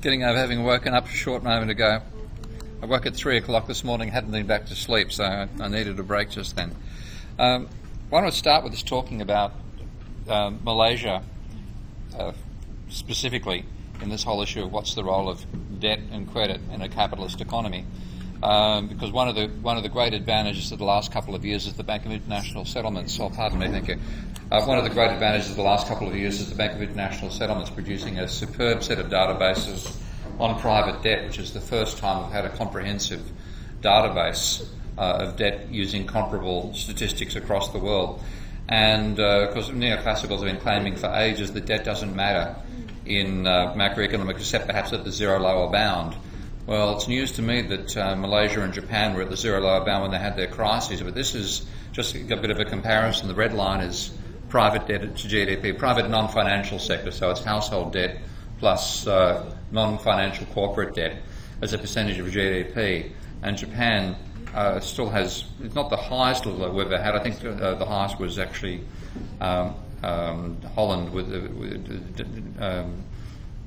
getting over having woken up a short moment ago. I woke at three o'clock this morning, hadn't been back to sleep, so I, I needed a break just then. Um, why don't we start with us talking about um, Malaysia uh, specifically in this whole issue of what's the role of debt and credit in a capitalist economy? Um, because one of the one of the great advantages of the last couple of years is the Bank of International Settlements. Oh, pardon me, thank you. Uh, one of the great advantages of the last couple of years is the Bank of International Settlements producing a superb set of databases on private debt, which is the first time we've had a comprehensive database uh, of debt using comparable statistics across the world. And uh, neoclassicals have been claiming for ages that debt doesn't matter in uh, macroeconomics, except perhaps at the zero lower bound. Well, it's news to me that uh, Malaysia and Japan were at the zero lower bound when they had their crises, but this is just a bit of a comparison. The red line is private debt to GDP, private non-financial sector, so it's household debt plus uh, non-financial corporate debt as a percentage of GDP. And Japan uh, still has, it's not the highest level we've ever had. I think uh, the highest was actually um, um, Holland with, uh, with, um,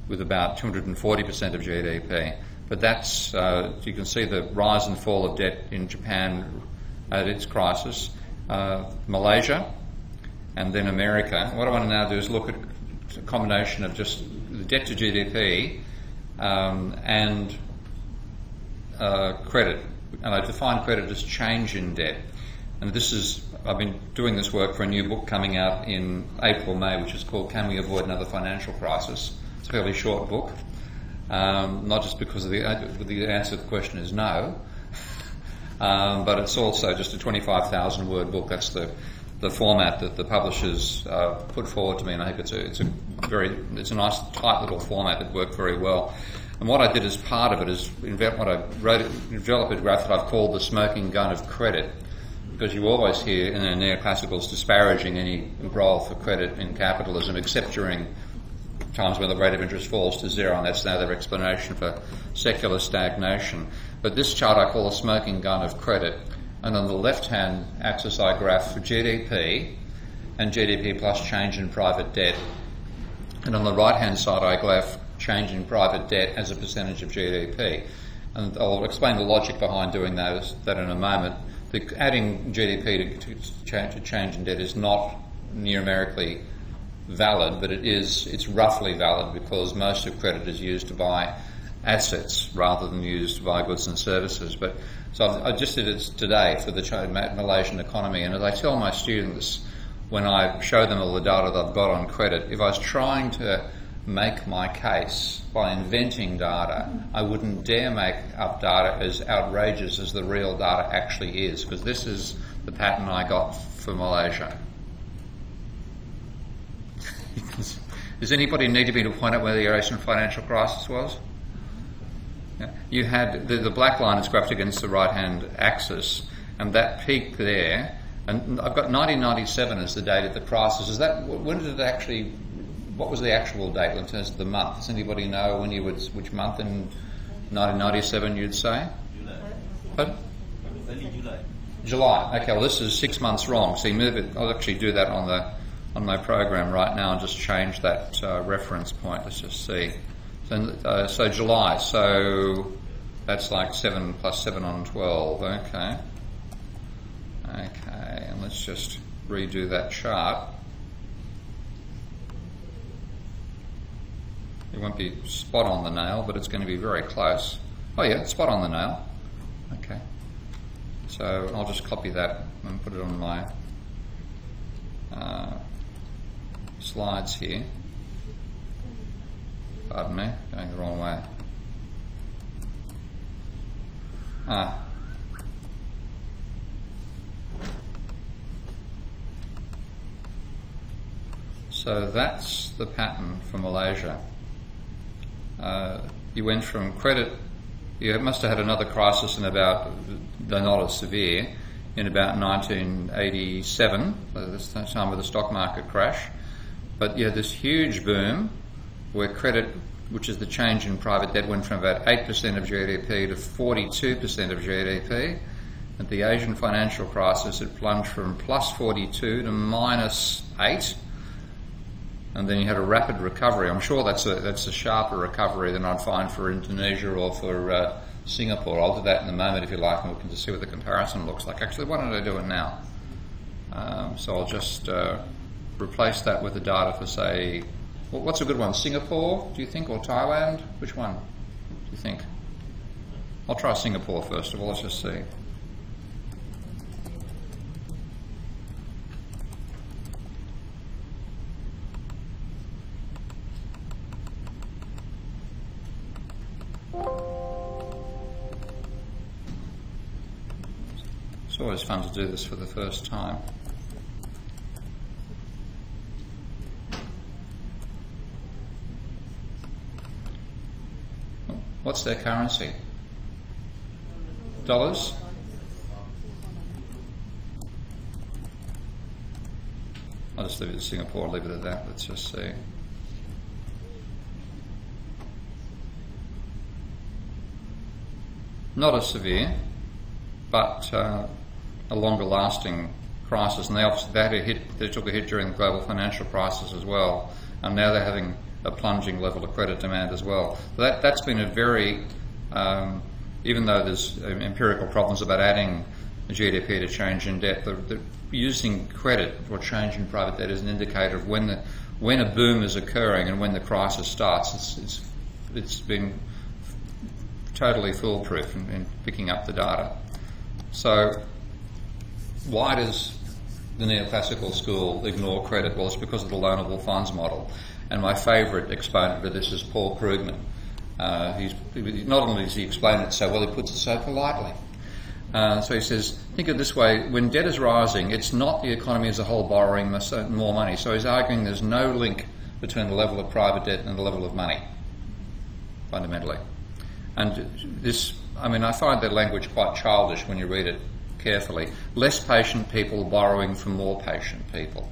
with about 240% of GDP. But that's, uh, you can see the rise and fall of debt in Japan at its crisis. Uh, Malaysia and then America. What I want to now do is look at a combination of just the debt to GDP um, and uh, credit. And I define credit as change in debt. And this is, I've been doing this work for a new book coming out in April, May, which is called Can We Avoid Another Financial Crisis? It's a fairly short book. Um, not just because the, the answer to the question is no, um, but it's also just a 25,000 word book. That's the, the format that the publishers uh, put forward to me, and I think it's a, it's a very it's a nice tight little format that worked very well. And what I did as part of it is invent what I wrote, developed a graph that I've called the smoking gun of credit, because you always hear in the neoclassicals disparaging any role for credit in capitalism, except during times when the rate of interest falls to zero, and that's now their explanation for secular stagnation. But this chart I call the smoking gun of credit, and on the left-hand axis I graph for GDP and GDP plus change in private debt, and on the right-hand side I graph change in private debt as a percentage of GDP. And I'll explain the logic behind doing those, that in a moment. The, adding GDP to, to, change, to change in debt is not numerically valid, but it is it's roughly valid because most of credit is used to buy assets rather than used to buy goods and services. But so I've, i just did it today for the Malaysian economy, and as I tell my students when I show them all the data that I've got on credit, if I was trying to make my case by inventing data, I wouldn't dare make up data as outrageous as the real data actually is, because this is the pattern I got for Malaysia. Does anybody need to be to point out where the Asian financial crisis was? You had the, the black line is graphed against the right hand axis, and that peak there, and I've got 1997 as the date of the crisis. Is that when did it actually? What was the actual date in terms of the month? Does anybody know when you would which month in 1997 you'd say? July. But Early July. July. Okay, well this is six months wrong. So you move it. I'll actually do that on the on my program right now and just change that uh, reference point. Let's just see. So, uh, so July. So that's like seven plus seven on twelve. Okay. Okay, and let's just redo that chart. It won't be spot on the nail, but it's going to be very close. Oh yeah, spot on the nail. Okay. So I'll just copy that and put it on my uh, slides here. Pardon me, going the wrong way. Ah. So that's the pattern for Malaysia. Uh, you went from credit, you must have had another crisis in about, though not as severe, in about 1987, That's the time of the stock market crash. But you had this huge boom where credit, which is the change in private debt, went from about 8% of GDP to 42% of GDP. At the Asian financial crisis, it plunged from plus 42 to minus 8. and then you had a rapid recovery. I'm sure that's a that's a sharper recovery than I'd find for Indonesia or for uh, Singapore. I'll do that in a moment if you like, and we can just see what the comparison looks like. Actually, why don't I do it now? Um, so I'll just uh, replace that with the data for say, what's a good one? Singapore, do you think, or Thailand? Which one do you think? I'll try Singapore first of all. Let's just see. It's always fun to do this for the first time. What's their currency? Dollars? I'll just leave it at Singapore, I'll leave it at that. Let's just see. Not as severe, but uh, a longer lasting crisis, and they obviously a hit. They took a hit during the global financial crisis as well, and now they're having a plunging level of credit demand as well. That that's been a very um, even though there's empirical problems about adding GDP to change in debt, the, the, using credit or change in private debt as an indicator of when the when a boom is occurring and when the crisis starts. It's it's, it's been totally foolproof in, in picking up the data. So why does the neoclassical school ignore credit? Well, it's because of the loanable funds model. And my favourite exponent of this is Paul Krugman. Uh, he's, not only does he explain it so well, he puts it so politely. Uh, so he says, think of it this way: when debt is rising, it's not the economy as a whole borrowing more money. So he's arguing there's no link between the level of private debt and the level of money, fundamentally. And this I mean, I find that language quite childish when you read it carefully. Less patient people borrowing from more patient people.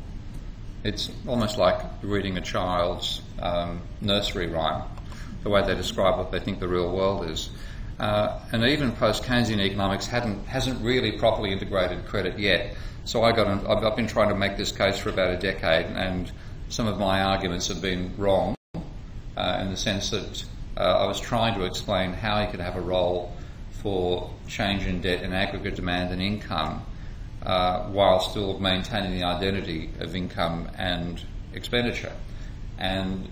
It's almost like reading a child's um, nursery rhyme, the way they describe what they think the real world is. Uh, and even post Keynesian economics hadn't, hasn't really properly integrated credit yet. So I got I've been trying to make this case for about a decade, and some of my arguments have been wrong uh, in the sense that uh, I was trying to explain how you could have a role for change in debt and aggregate demand and income uh, while still maintaining the identity of income and expenditure. And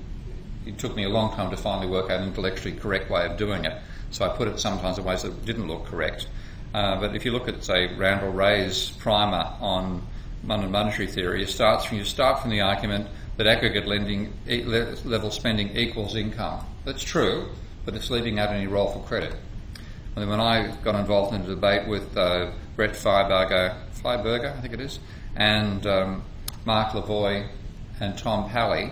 it took me a long time to finally work out an intellectually correct way of doing it. So I put it sometimes in ways that didn't look correct. Uh, but if you look at, say, Randall Wray's primer on monetary theory, you start from, you start from the argument that aggregate lending level spending equals income. That's true, but it's leaving out any role for credit. And then when I got involved in a debate with uh, Brett Freiberger, Freiberger, I think it is, and um, Mark Lavoie and Tom Palley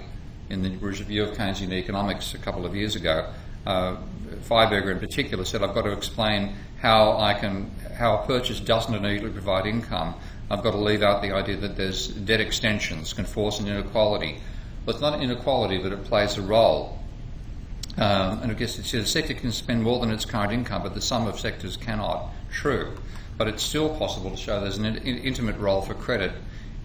in the review of Keynesian economics a couple of years ago, uh, in particular said, I've got to explain how I can, how a purchase doesn't immediately provide income I've got to leave out the idea that there's debt extensions can force an inequality. But it's not inequality, but it plays a role. Um, and I guess it's, the sector can spend more than its current income, but the sum of sectors cannot. True. But it's still possible to show there's an in- intimate role for credit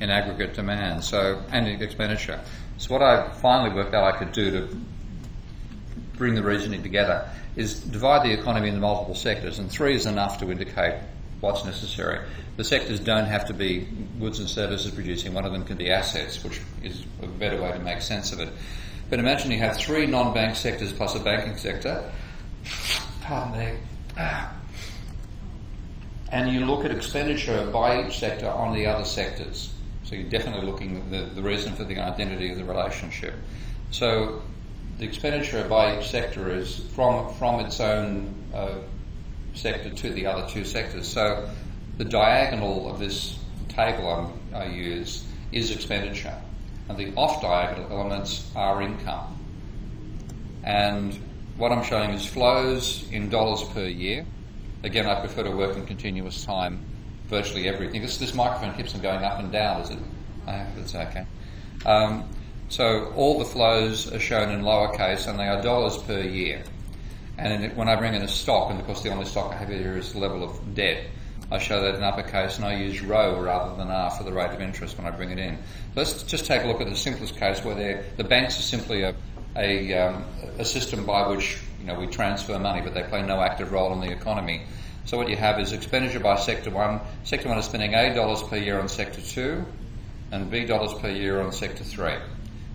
in aggregate demand so and expenditure. So what I finally worked out I could do to bring the reasoning together is divide the economy into multiple sectors, and three is enough to indicate what's necessary. The sectors don't have to be goods and services producing, one of them can be assets, which is a better way to make sense of it. But imagine you have three non bank sectors plus a banking sector. Pardon me. Ah. And you look at expenditure by each sector on the other sectors. So you're definitely looking at the, the reason for the identity of the relationship. So the expenditure by each sector is from from its own uh, sector to the other two sectors. So the diagonal of this table I'm, i use is expenditure, and the off diagonal elements are income. And what I'm showing is flows in dollars per year. Again, I prefer to work in continuous time, virtually everything. This, this microphone keeps on going up and down, is it? I hope it's okay. Um, so all the flows are shown in lowercase and they are dollars per year. And when I bring in a stock, and of course the only stock I have here is the level of debt, I show that in uppercase and I use rho rather than R for the rate of interest when I bring it in. Let's just take a look at the simplest case where the banks are simply a, a, um, a system by which you know, we transfer money, but they play no active role in the economy. So what you have is expenditure by sector one. Sector one is spending A dollars per year on sector two, and B dollars per year on sector three.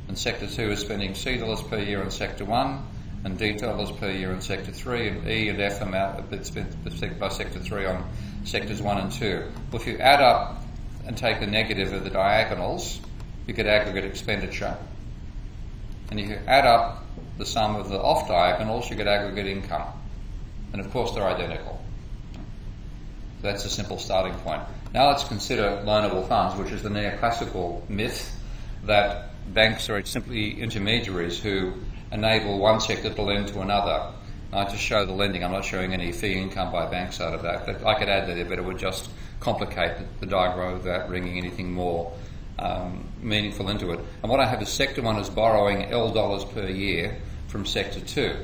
And sector two is spending C dollars per year on sector one, and D dollars per year on sector three, and E and F amount spent by sector three on sectors one and two. Well, if you add up and take the negative of the diagonals, you get aggregate expenditure. And if you add up the sum of the off diagonals, you get aggregate income. And of course, they're identical. So That's a simple starting point. Now let's consider loanable funds, which is the neoclassical myth that banks are simply intermediaries who enable one sector to lend to another. I just show the lending. I'm not showing any fee income by banks out of that. But I could add that but it would just complicate the diagram without bringing anything more um, meaningful into it. And what I have is sector one is borrowing L dollars per year from sector two,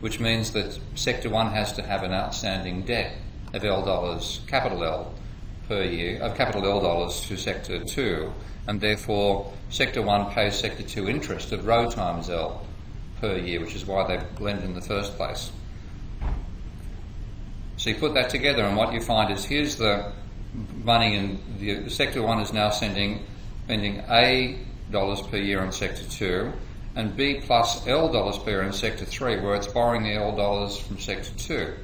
which means that sector one has to have an outstanding debt of L dollars, capital L, per year, of capital L dollars to sector two, and therefore sector one pays sector two interest of rho times L per year, which is why they blend in the first place. So you put that together, and what you find is here's the money, and the sector one is now sending spending A dollars per year on sector two, and B plus L dollars per year in sector three, where it's borrowing the L dollars from sector two,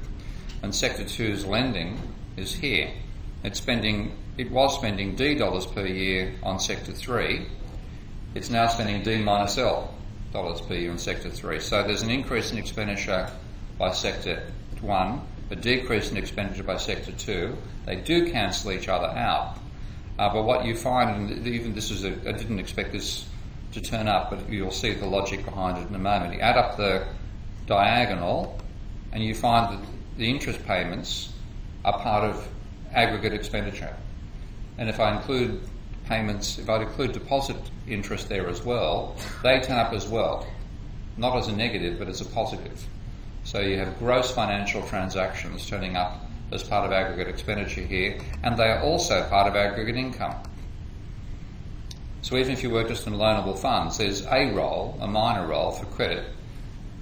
and sector two's lending is here. It's spending, it was spending D dollars per year on sector three. It's now spending D minus L dollars per year in sector three. So there's an increase in expenditure by sector one, a decrease in expenditure by sector two. They do cancel each other out. Uh, but what you find, and even this is, a, I didn't expect this to turn up, but you'll see the logic behind it in a moment. You add up the diagonal, and you find that the interest payments are part of aggregate expenditure. And if I include payments, if I include deposit interest there as well, they turn up as well, not as a negative but as a positive. So you have gross financial transactions turning up as part of aggregate expenditure here, and they are also part of aggregate income. So even if you work just in loanable funds, there's a role, a minor role for credit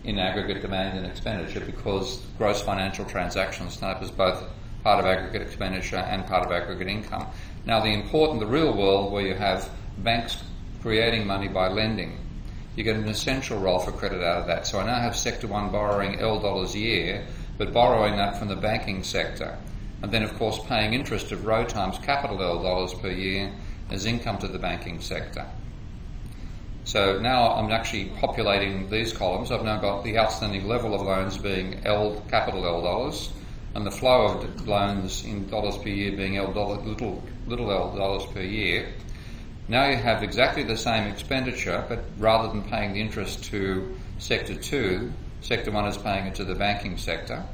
in aggregate demand and expenditure because gross financial transactions up as both part of aggregate expenditure and part of aggregate income. Now, the important, the real world where you have banks creating money by lending, you get an essential role for credit out of that. So I now have Sector 1 borrowing L dollars a year, but borrowing that from the banking sector. And then, of course, paying interest of rho times capital L dollars per year as income to the banking sector. So now I'm actually populating these columns. I've now got the outstanding level of loans being L capital L dollars, and the flow of loans in dollars per year being L dollar, little little L dollars per year. Now you have exactly the same expenditure, but rather than paying the interest to sector two, sector one is paying it to the banking sector.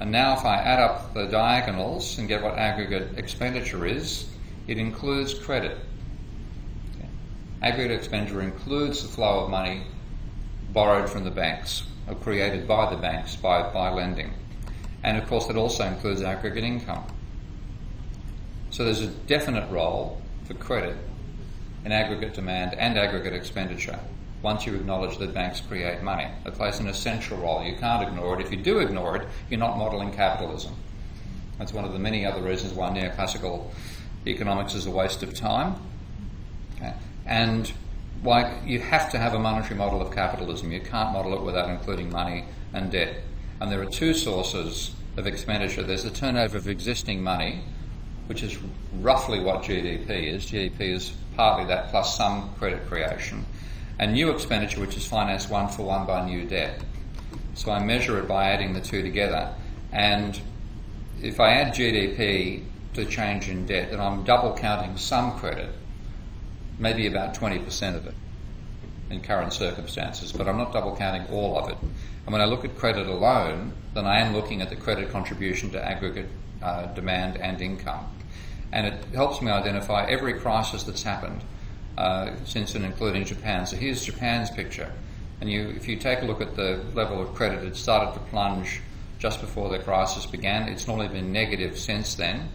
And now if I add up the diagonals and get what aggregate expenditure is, it includes credit. Okay. Aggregate expenditure includes the flow of money borrowed from the banks, or created by the banks by, by lending. And of course, that also includes aggregate income. So there's a definite role for credit in aggregate demand and aggregate expenditure once you acknowledge that banks create money. It plays an essential role. You can't ignore it. If you do ignore it, you're not modelling capitalism. That's one of the many other reasons why neoclassical economics is a waste of time. Okay. And why you have to have a monetary model of capitalism. You can't model it without including money and debt. And there are two sources of expenditure. There's the turnover of existing money, which is roughly what GDP is. GDP is partly that plus some credit creation. And new expenditure, which is financed one for one by new debt. So I measure it by adding the two together. And if I add GDP to change in debt, then I'm double counting some credit, maybe about 20% of it in current circumstances, but I'm not double counting all of it. And when I look at credit alone, then I am looking at the credit contribution to aggregate uh, demand and income. And it helps me identify every crisis that's happened uh, since and including Japan. So here's Japan's picture. And you, if you take a look at the level of credit, it started to plunge just before the crisis began. It's normally been negative since then.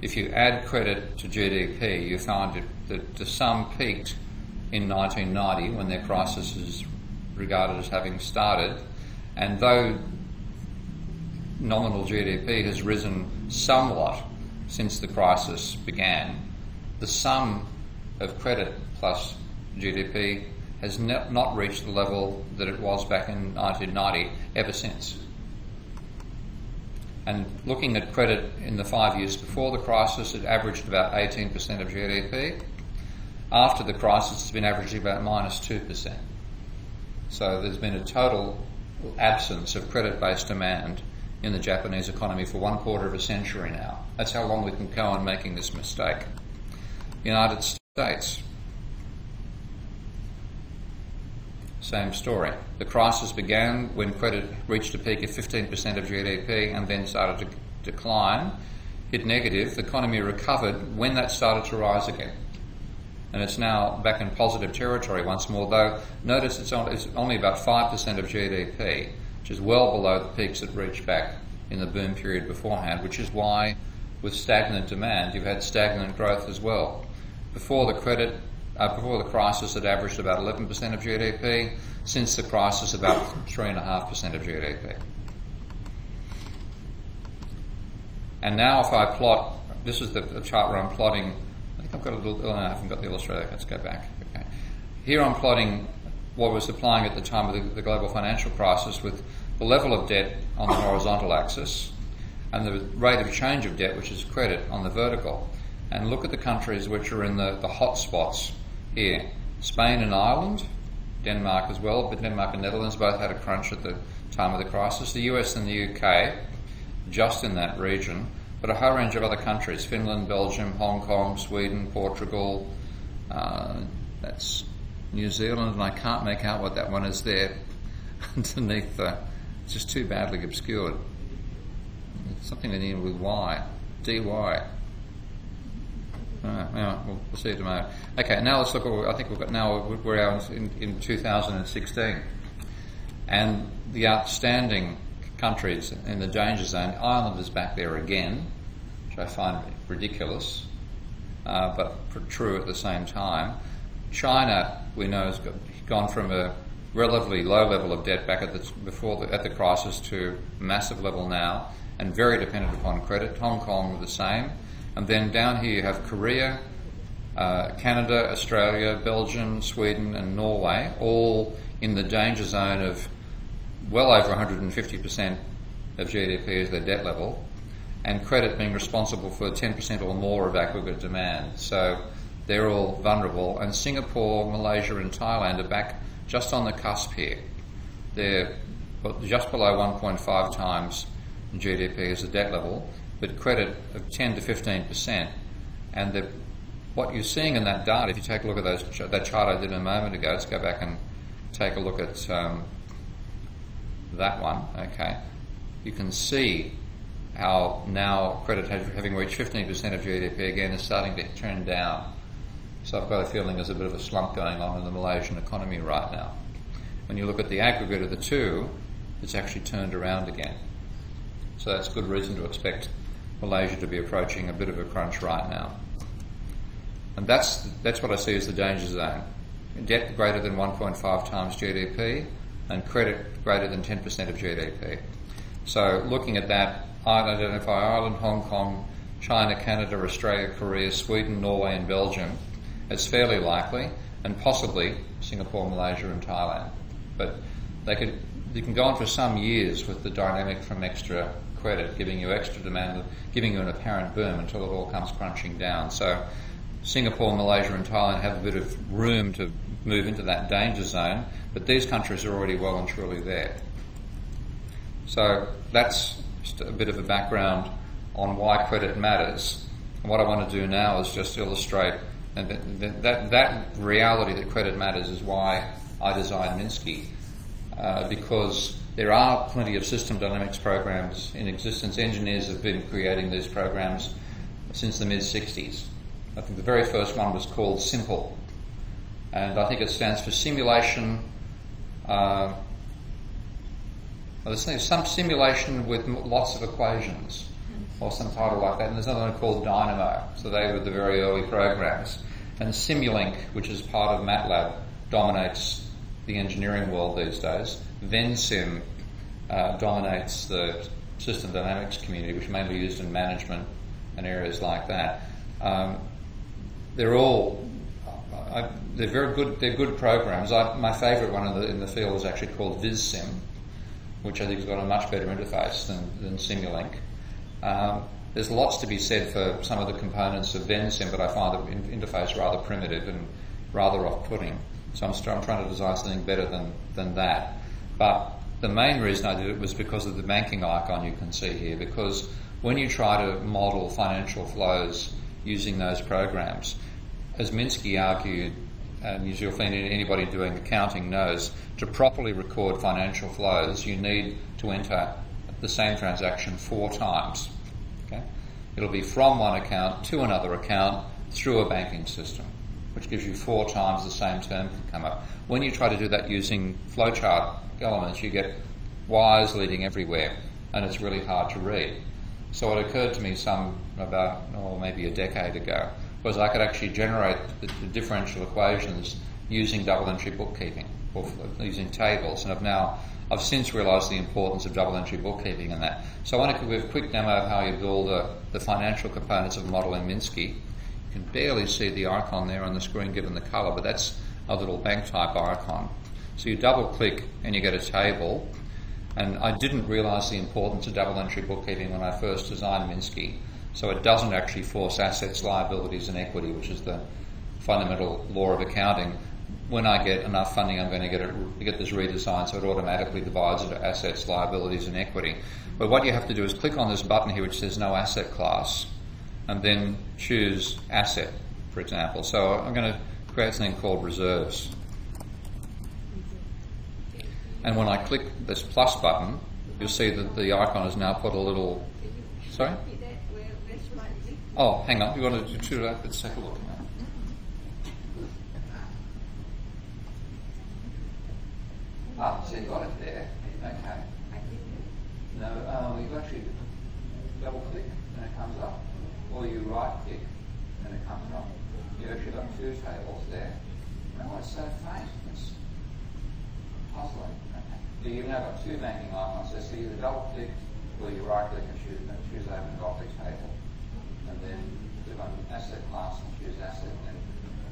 If you add credit to GDP, you find that the sum peaked in 1990 when their crisis is regarded as having started. And though nominal GDP has risen somewhat since the crisis began, the sum of credit plus GDP has not reached the level that it was back in 1990 ever since. And looking at credit in the five years before the crisis, it averaged about 18% of GDP. After the crisis, it's been averaging about minus 2%. So there's been a total absence of credit based demand in the Japanese economy for one quarter of a century now. That's how long we can go on making this mistake. United States, same story. The crisis began when credit reached a peak of 15% of GDP and then started to decline, hit negative. The economy recovered when that started to rise again. And it's now back in positive territory once more, though notice it's only about 5% of GDP, which is well below the peaks it reached back in the boom period beforehand, which is why with stagnant demand you've had stagnant growth as well. Before the credit uh, before the crisis, it averaged about 11% of GDP. Since the crisis, about 3.5% of GDP. And now, if I plot, this is the, the, chart where I'm plotting. I think I've got a little. Oh, no, I haven't got the illustrator. Let's go back. Okay. Here I'm plotting what we're supplying at the time of the, the global financial crisis with the level of debt on the horizontal axis and the rate of change of debt, which is credit, on the vertical. And look at the countries which are in the, the hot spots here. Spain and Ireland, Denmark as well, but Denmark and Netherlands both had a crunch at the time of the crisis. The US and the UK, just in that region, but a whole range of other countries Finland, Belgium, Hong Kong, Sweden, Portugal, uh, that's New Zealand, and I can't make out what that one is there underneath the. It's just too badly obscured. something in with Y. DY. Right, yeah, we'll, we'll see tomorrow. Okay, now let's look. I think we've got now we're out in, in 2016, and the outstanding countries in the danger zone. Ireland is back there again, which I find ridiculous, uh, but true at the same time. China, we know, has gone from a relatively low level of debt back at the before the, at the crisis to massive level now, and very dependent upon credit. Hong Kong the same. And then down here you have Korea, uh, Canada, Australia, Belgium, Sweden, and Norway, all in the danger zone of well over 150% of GDP as their debt level, and credit being responsible for 10% or more of aggregate demand. So they're all vulnerable. And Singapore, Malaysia, and Thailand are back just on the cusp here. They're just below 1.5 times GDP as a debt level, but credit of 10 to 15 percent. And the, what you're seeing in that data, if you take a look at those, that chart I did a moment ago, let's go back and take a look at um, that one. Okay, you can see how now credit having reached 15% of GDP again is starting to turn down. So I've got a feeling there's a bit of a slump going on in the Malaysian economy right now. When you look at the aggregate of the two, it's actually turned around again. So that's good reason to expect Malaysia to be approaching a bit of a crunch right now. And that's, that's what I see as the danger zone. Debt greater than 1.5 times GDP and credit greater than 10% of GDP. So looking at that, I'd identify Ireland, Hong Kong, China, Canada, Australia, Korea, Sweden, Norway and Belgium as fairly likely, and possibly Singapore, Malaysia and Thailand. But they could, you can go on for some years with the dynamic from extra credit, giving you extra demand, giving you an apparent boom until it all comes crunching down. So Singapore, Malaysia, and Thailand have a bit of room to move into that danger zone, but these countries are already well and truly there. So that's just a bit of a background on why credit matters. And what I want to do now is just illustrate that, that, that reality that credit matters is why I designed Minsky, uh, because there are plenty of system dynamics programs in existence. Engineers have been creating these programs since the mid 60s. I think the very first one was called SIMPLE, and I think it stands for Simulation, uh, there's some simulation with lots of equations or some title like that. And there's another one called Dynamo. So they were the very early programs. And Simulink, which is part of MATLAB, dominates the engineering world these days. VenSim uh, dominates the system dynamics community, which mainly used in management and areas like that. Um, they're all I, they're very good. They're good programs. I, my favourite one in the, in the field is actually called VisSim, which I think has got a much better interface than, than Simulink. Um, there's lots to be said for some of the components of VenSim, but I find the interface rather primitive and rather off-putting. So I'm, I'm trying to design something better than, than that. But the main reason I did it was because of the banking icon you can see here, because when you try to model financial flows using those programs, as Minsky argued, uh, and as you'll find anybody doing accounting knows, to properly record financial flows, you need to enter the same transaction four times. Okay? It'll be from one account to another account through a banking system, which gives you four times the same term can come up. When you try to do that using flowchart elements, you get wires leading everywhere, and it's really hard to read. So it occurred to me some about, oh, maybe a decade ago, was I could actually generate the, the differential equations using double entry bookkeeping or using tables, and I've now I've since realised the importance of double entry bookkeeping in that. So I want to give a quick demo of how you build a, the financial components of a model in Minsky. Can barely see the icon there on the screen given the colour, but that's a little bank type icon. So you double click and you get a table. And I didn't realise the importance of double entry bookkeeping when I first designed Minsky. So it doesn't actually force assets, liabilities, and equity, which is the fundamental law of accounting. When I get enough funding, I'm going to get, it, get this redesigned so it automatically divides into assets, liabilities, and equity. But what you have to do is click on this button here which says no asset class, and then choose asset, for example. So I'm going to create something called reserves. And when I click this plus button, you'll see that the icon has now put a little. Sorry? Oh, hang on. You want to shoot it up? Let's take a look. Ah, so you got it there. Okay. No, um, you actually double click and it comes up, or you right click and it comes up. You actually got two tables there. Oh, it's so faint. It's puzzling. Okay. You've now got two banking icons. So you either double click or you right click and choose, choose open Godley table and then click on asset class and choose asset, and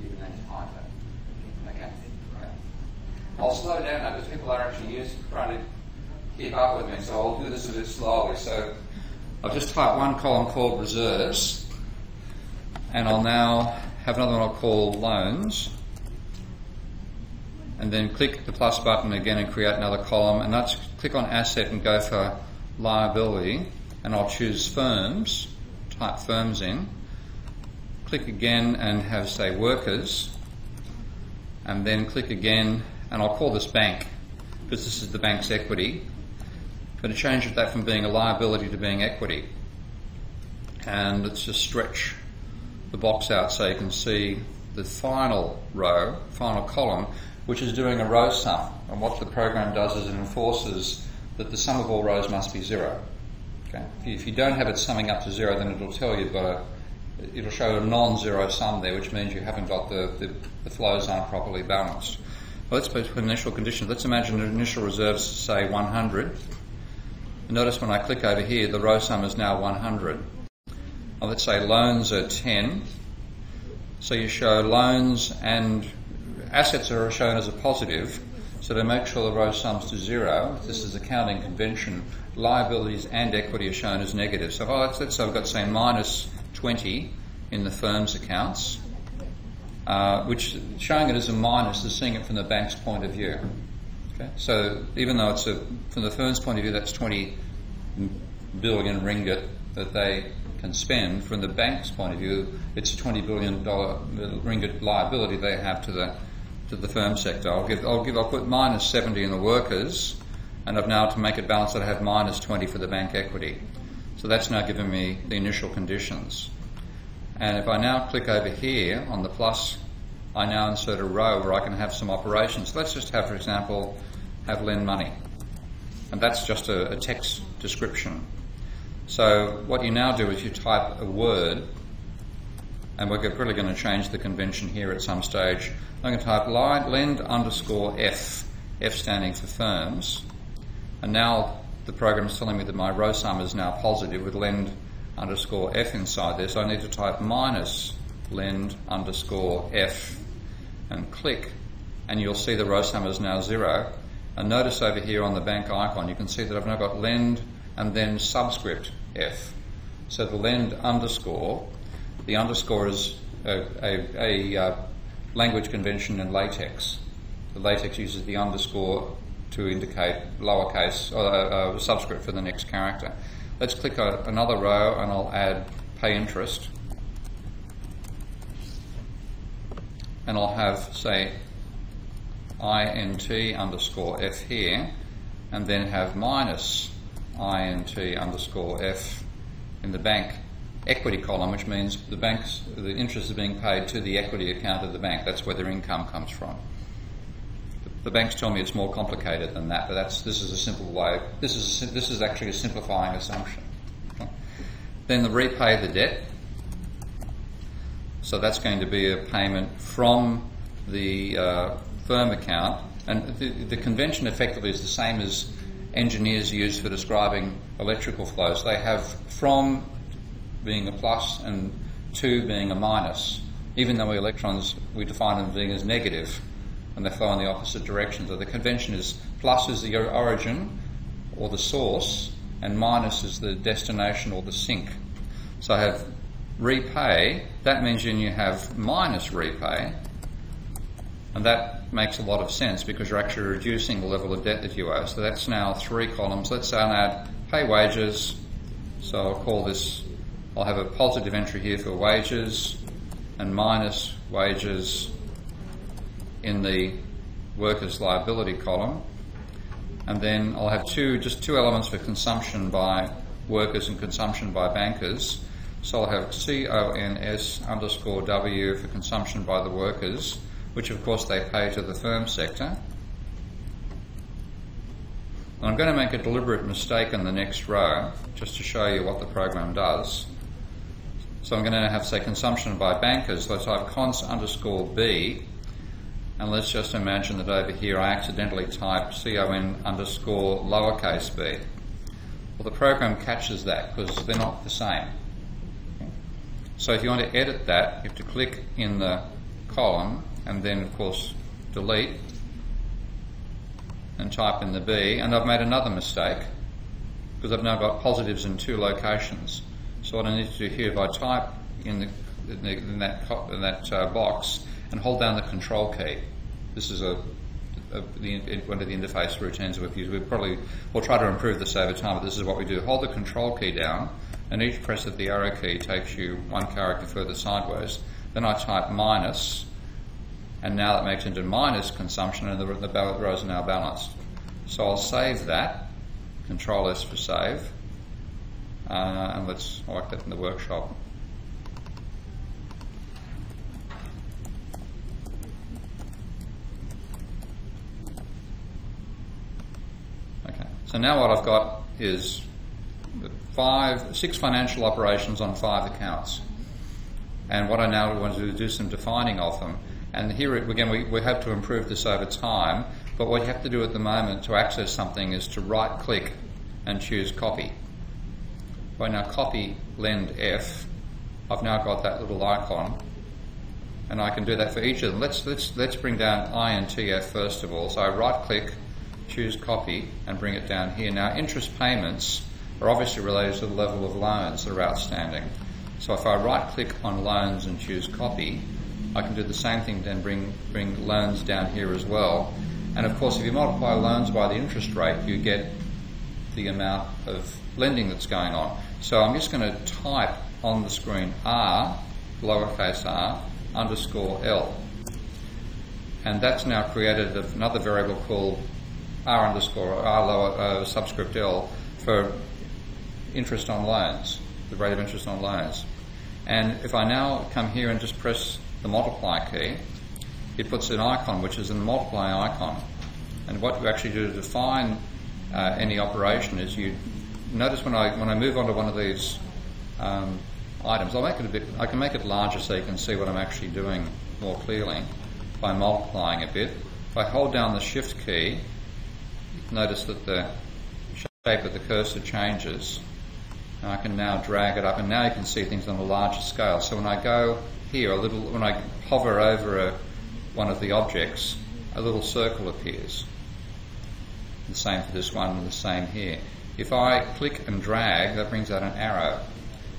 you can then type it. Okay? okay. I'll slow down now because people are actually used to trying to keep up with me, so I'll do this a bit slowly. So I've just typed one column called reserves, and I'll now have another one I'll call loans, and then click the plus button again and create another column, and let's click on asset and go for liability, and I'll choose firms, type firms in, click again and have, say, workers, and then click again, and I'll call this bank, because this is the bank's equity. Going to change that from being a liability to being equity. And let's just stretch the box out so you can see the final row, final column, which is doing a row sum. And what the program does is it enforces that the sum of all rows must be zero. Okay. If you don't have it summing up to zero, then it'll tell you, but uh, it'll show a non-zero sum there, which means you haven't got the, the, the flows aren't properly balanced. Well, let's put initial conditions. Let's imagine an initial reserves say 100. And notice when I click over here, the row sum is now 100. Well, let's say loans are 10. So you show loans and assets are shown as a positive. So to make sure the row sums to zero, this is accounting convention, liabilities and equity are shown as negative. So let's, let's say I've got, say, minus 20 in the firm's accounts, uh, which showing it as a minus is seeing it from the bank's point of view. Okay? So even though it's a, from the firm's point of view, that's 20 billion ringgit that they can spend. From the bank's point of view, it's a 20 billion dollar ringgit liability they have to the to the firm sector. I'll give, I'll give, I'll put minus 70 in the workers, and I've now to make it balanced, I have minus 20 for the bank equity. So that's now given me the initial conditions. And if I now click over here on the plus, I now insert a row where I can have some operations. Let's just have, for example, have lend money. And that's just a, a text description. So what you now do is you type a word, and we're probably going to change the convention here at some stage. I'm going to type lend underscore F, F standing for firms, and now the program is telling me that my row sum is now positive with lend underscore F inside there, so I need to type minus lend underscore F and click, and you'll see the row sum is now zero. And notice over here on the bank icon, you can see that I've now got lend and then subscript F. So the lend underscore, the underscore is a, a, a uh, language convention in LaTeX. The LaTeX uses the underscore to indicate lowercase or uh, uh, subscript for the next character. Let's click a, another row and I'll add pay interest. And I'll have, say, int underscore f here, and then have minus int underscore f in the bank equity column, which means the bank's the interest is being paid to the equity account of the bank. That's where their income comes from. The banks tell me it's more complicated than that, but that's this is a simple way. This is this is actually a simplifying assumption. Then the repay the debt. So that's going to be a payment from the uh, firm account, and the, the convention effectively is the same as engineers use for describing electrical flows. They have from being a plus and to being a minus, even though we electrons we define them being as negative and they flow in the opposite direction. So the convention is plus is the origin or the source, and minus is the destination or the sink. So I have repay, that means then you have minus repay, and that makes a lot of sense because you're actually reducing the level of debt that you owe. So that's now three columns. Let's say I add pay wages. So I'll call this, I'll have a positive entry here for wages and minus wages in the workers' liability column. And then I'll have two, just two elements for consumption by workers and consumption by bankers. So I'll have CONS underscore W for consumption by the workers, which of course they pay to the firm sector. And I'm going to make a deliberate mistake in the next row just to show you what the program does. So I'm going to have, say, consumption by bankers. Let's type cons underscore B and let's just imagine that over here I accidentally type con underscore lowercase b. Well, the program catches that because they're not the same. So if you want to edit that, you have to click in the column and then, of course, delete and type in the B. And I've made another mistake because I've now got positives in two locations. So what I need to do here, if I type in, the, in, the, in that, in that uh, box and hold down the control key. This is a, a the, one of the interface routines we've used. We probably will try to improve this over time, but this is what we do. Hold the control key down, and each press of the arrow key takes you one character further sideways. Then I type minus, and now that makes into minus consumption, and the, the rows are now balanced. So I'll save that, Control S for save, uh, and let's work that in the workshop. Okay. So now what I've got is five, six financial operations on five accounts. And what I now want to do is do some defining of them. And here again, we, we have to improve this over time. But what you have to do at the moment to access something is to right click and choose copy. If I now copy lend F, I've now got that little icon and I can do that for each of them. Let's, let's, let's bring down INTF first of all. So I right click choose copy and bring it down here. Now, interest payments are obviously related to the level of loans that are outstanding. So if I right click on loans and choose copy, I can do the same thing then bring, bring loans down here as well. And of course, if you multiply loans by the interest rate, you get the amount of lending that's going on. So I'm just going to type on the screen R, lowercase r, underscore L. And that's now created another variable called R underscore R lower uh, subscript L for interest on loans, the rate of interest on loans. And if I now come here and just press the multiply key, it puts an icon which is a multiply icon. And what you actually do to define uh, any operation is you notice when I when I move onto one of these um, items, I'll make it a bit. I can make it larger so you can see what I'm actually doing more clearly by multiplying a bit. If I hold down the Shift key, notice that the shape of the cursor changes. And I can now drag it up, and now you can see things on a larger scale. So when I go here, a little, when I hover over a, one of the objects, a little circle appears. The same for this one, and the same here. If I click and drag, that brings out an arrow.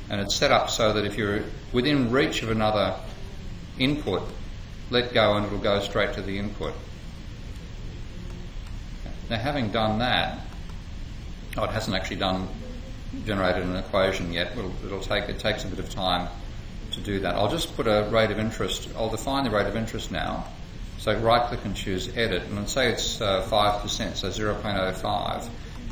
And it's set up so that if you're within reach of another input, let go and it'll go straight to the input. Now, having done that, oh, it hasn't actually done generated an equation yet. It'll, it'll, take it takes a bit of time to do that. I'll just put a rate of interest. I'll define the rate of interest now. So right click and choose edit, and say it's uh, five uh, percent, so 0.05.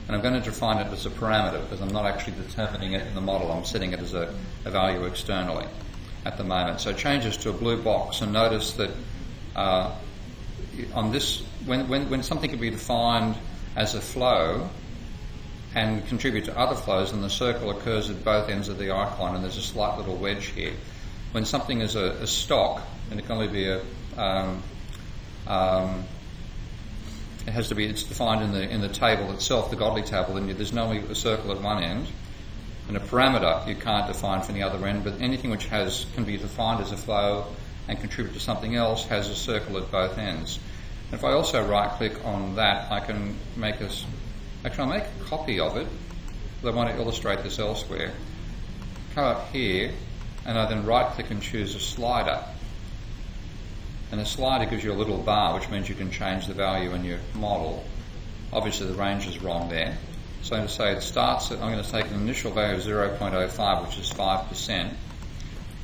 And I'm going to define it as a parameter because I'm not actually determining it in the model. I'm setting it as a, a value externally at the moment. So changes to a blue box, and notice that uh, on this when, when, when something can be defined as a flow and contribute to other flows, and the circle occurs at both ends of the icon, and there's a slight little wedge here. When something is a, a stock, and it can only be a um, um, it has to be it's defined in the in the table itself, the Godley table. Then there's only a circle at one end, and a parameter you can't define from the other end. But anything which has can be defined as a flow and contribute to something else has a circle at both ends. If I also right click on that, I can make a, actually I'll make a copy of it, but I want to illustrate this elsewhere. Come up here, and I then right click and choose a slider. And the slider gives you a little bar, which means you can change the value in your model. Obviously the range is wrong there. So I'm going to say it starts at, I'm going to take an initial value of 0.05, which is 5%,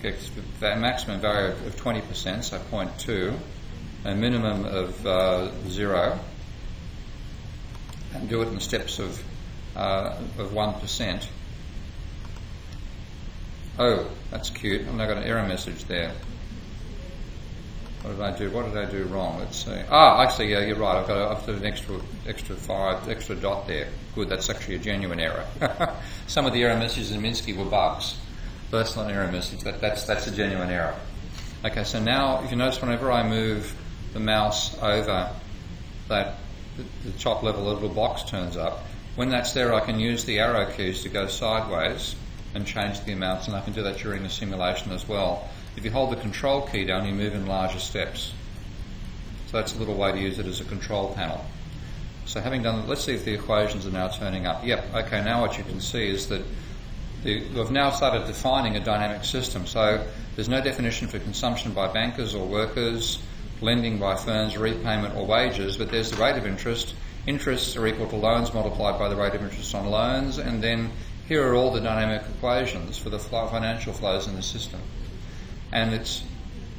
get a maximum value of 20%, so 0.2, a minimum of uh, zero and do it in steps of, uh, of 1%. Oh, that's cute. I've now got an error message there. What did I do? What did I do wrong? Let's see. Ah, actually, yeah, you're right. I've got, I've got an extra, extra five, extra dot there. Good, that's actually a genuine error. Some of the error messages in Minsky were bugs. But that's not an error message. That, that's, that's a genuine error. Okay, so now if you notice whenever I move the mouse over that the, top level little box turns up. When that's there, I can use the arrow keys to go sideways and change the amounts, and I can do that during the simulation as well. If you hold the control key down, you move in larger steps. So that's a little way to use it as a control panel. So having done that, let's see if the equations are now turning up. Yep, okay, now what you can see is that we've now started defining a dynamic system. So there's no definition for consumption by bankers or workers, lending by firms, repayment or wages, but there's the rate of interest. Interests are equal to loans multiplied by the rate of interest on loans, and then here are all the dynamic equations for the financial flows in the system. And it's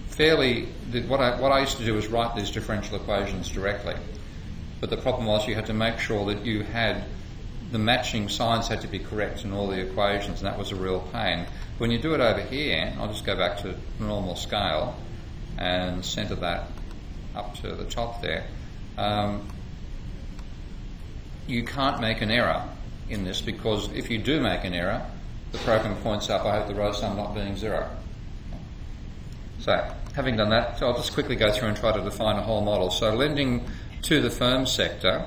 fairly, what I, what I used to do was write these differential equations directly. But the problem was you had to make sure that you had the matching signs had to be correct in all the equations, and that was a real pain. When you do it over here, I'll just go back to normal scale, and center that up to the top there. Um, you can't make an error in this because if you do make an error, the program points up, I have the row sum not being zero. So, having done that, I'll just quickly go through and try to define a whole model. So, lending to the firm sector,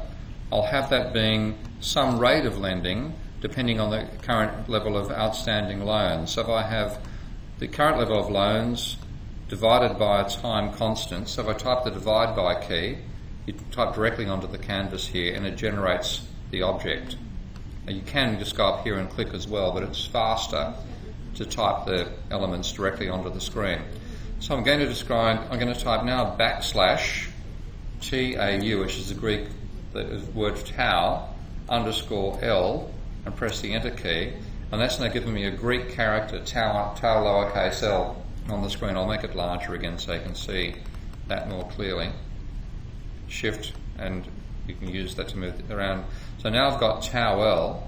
I'll have that being some rate of lending depending on the current level of outstanding loans. So, if I have the current level of loans divided by a time constant. So if I type the divide by key, you type directly onto the canvas here and it generates the object. Now you can just go up here and click as well, but it's faster to type the elements directly onto the screen. So I'm going to describe, I'm going to type now backslash TAU, which is the Greek word tau, underscore L, and press the enter key. And that's now giving me a Greek character, tau, tau lowercase l on the screen. I'll make it larger again so you can see that more clearly. Shift and you can use that to move around. So now I've got tau L.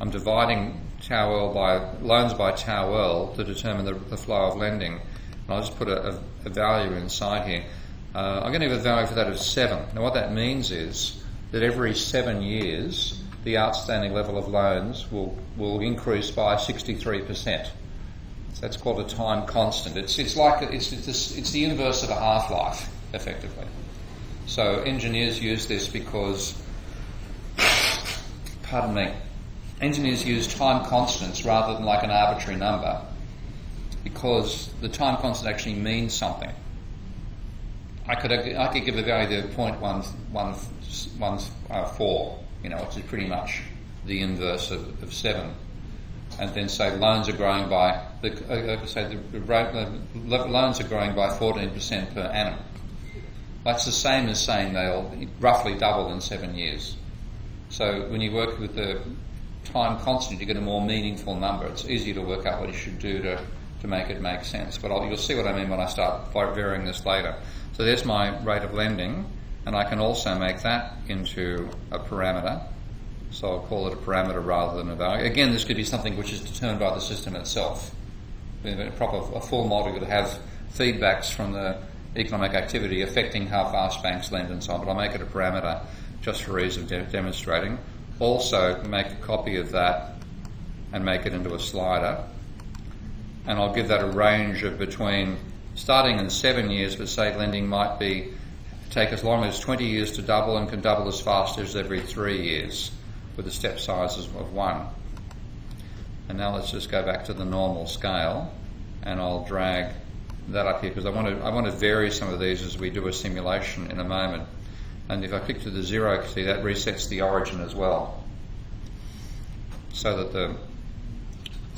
I'm dividing tau L by loans by tau L to determine the, the flow of lending. And I'll just put a, a, a value inside here. Uh, I'm going to give a value for that of 7. Now what that means is that every seven years the outstanding level of loans will, will increase by 63%. That's called a time constant. It's, it's like it's, it's, it's the inverse of a half life, effectively. So engineers use this because, pardon me, engineers use time constants rather than like an arbitrary number because the time constant actually means something. I could I could give a value of point one one one uh, you know, which is pretty much the inverse of, of seven, and then say loans are growing by the uh, uh say the, loans are growing by fourteen percent per annum. That's the same as saying they'll roughly double in seven years. So when you work with the time constant, you get a more meaningful number. It's easier to work out what you should do to, to make it make sense. But I'll, you'll see what I mean when I start varying this later. So there's my rate of lending, and I can also make that into a parameter. So I'll call it a parameter rather than a value. Again, this could be something which is determined by the system itself. A proper, a full model could have feedbacks from the economic activity affecting how fast banks lend and so on, but I'll make it a parameter just for ease of de- demonstrating. Also, make a copy of that and make it into a slider. And I'll give that a range of between starting in seven years, but say lending might be take as long as 20 years to double and can double as fast as every three years with a step size of one. And now let's just go back to the normal scale and I'll drag that up here because I want to I want to vary some of these as we do a simulation in a moment. And if I click to the zero, see that resets the origin as well, so that the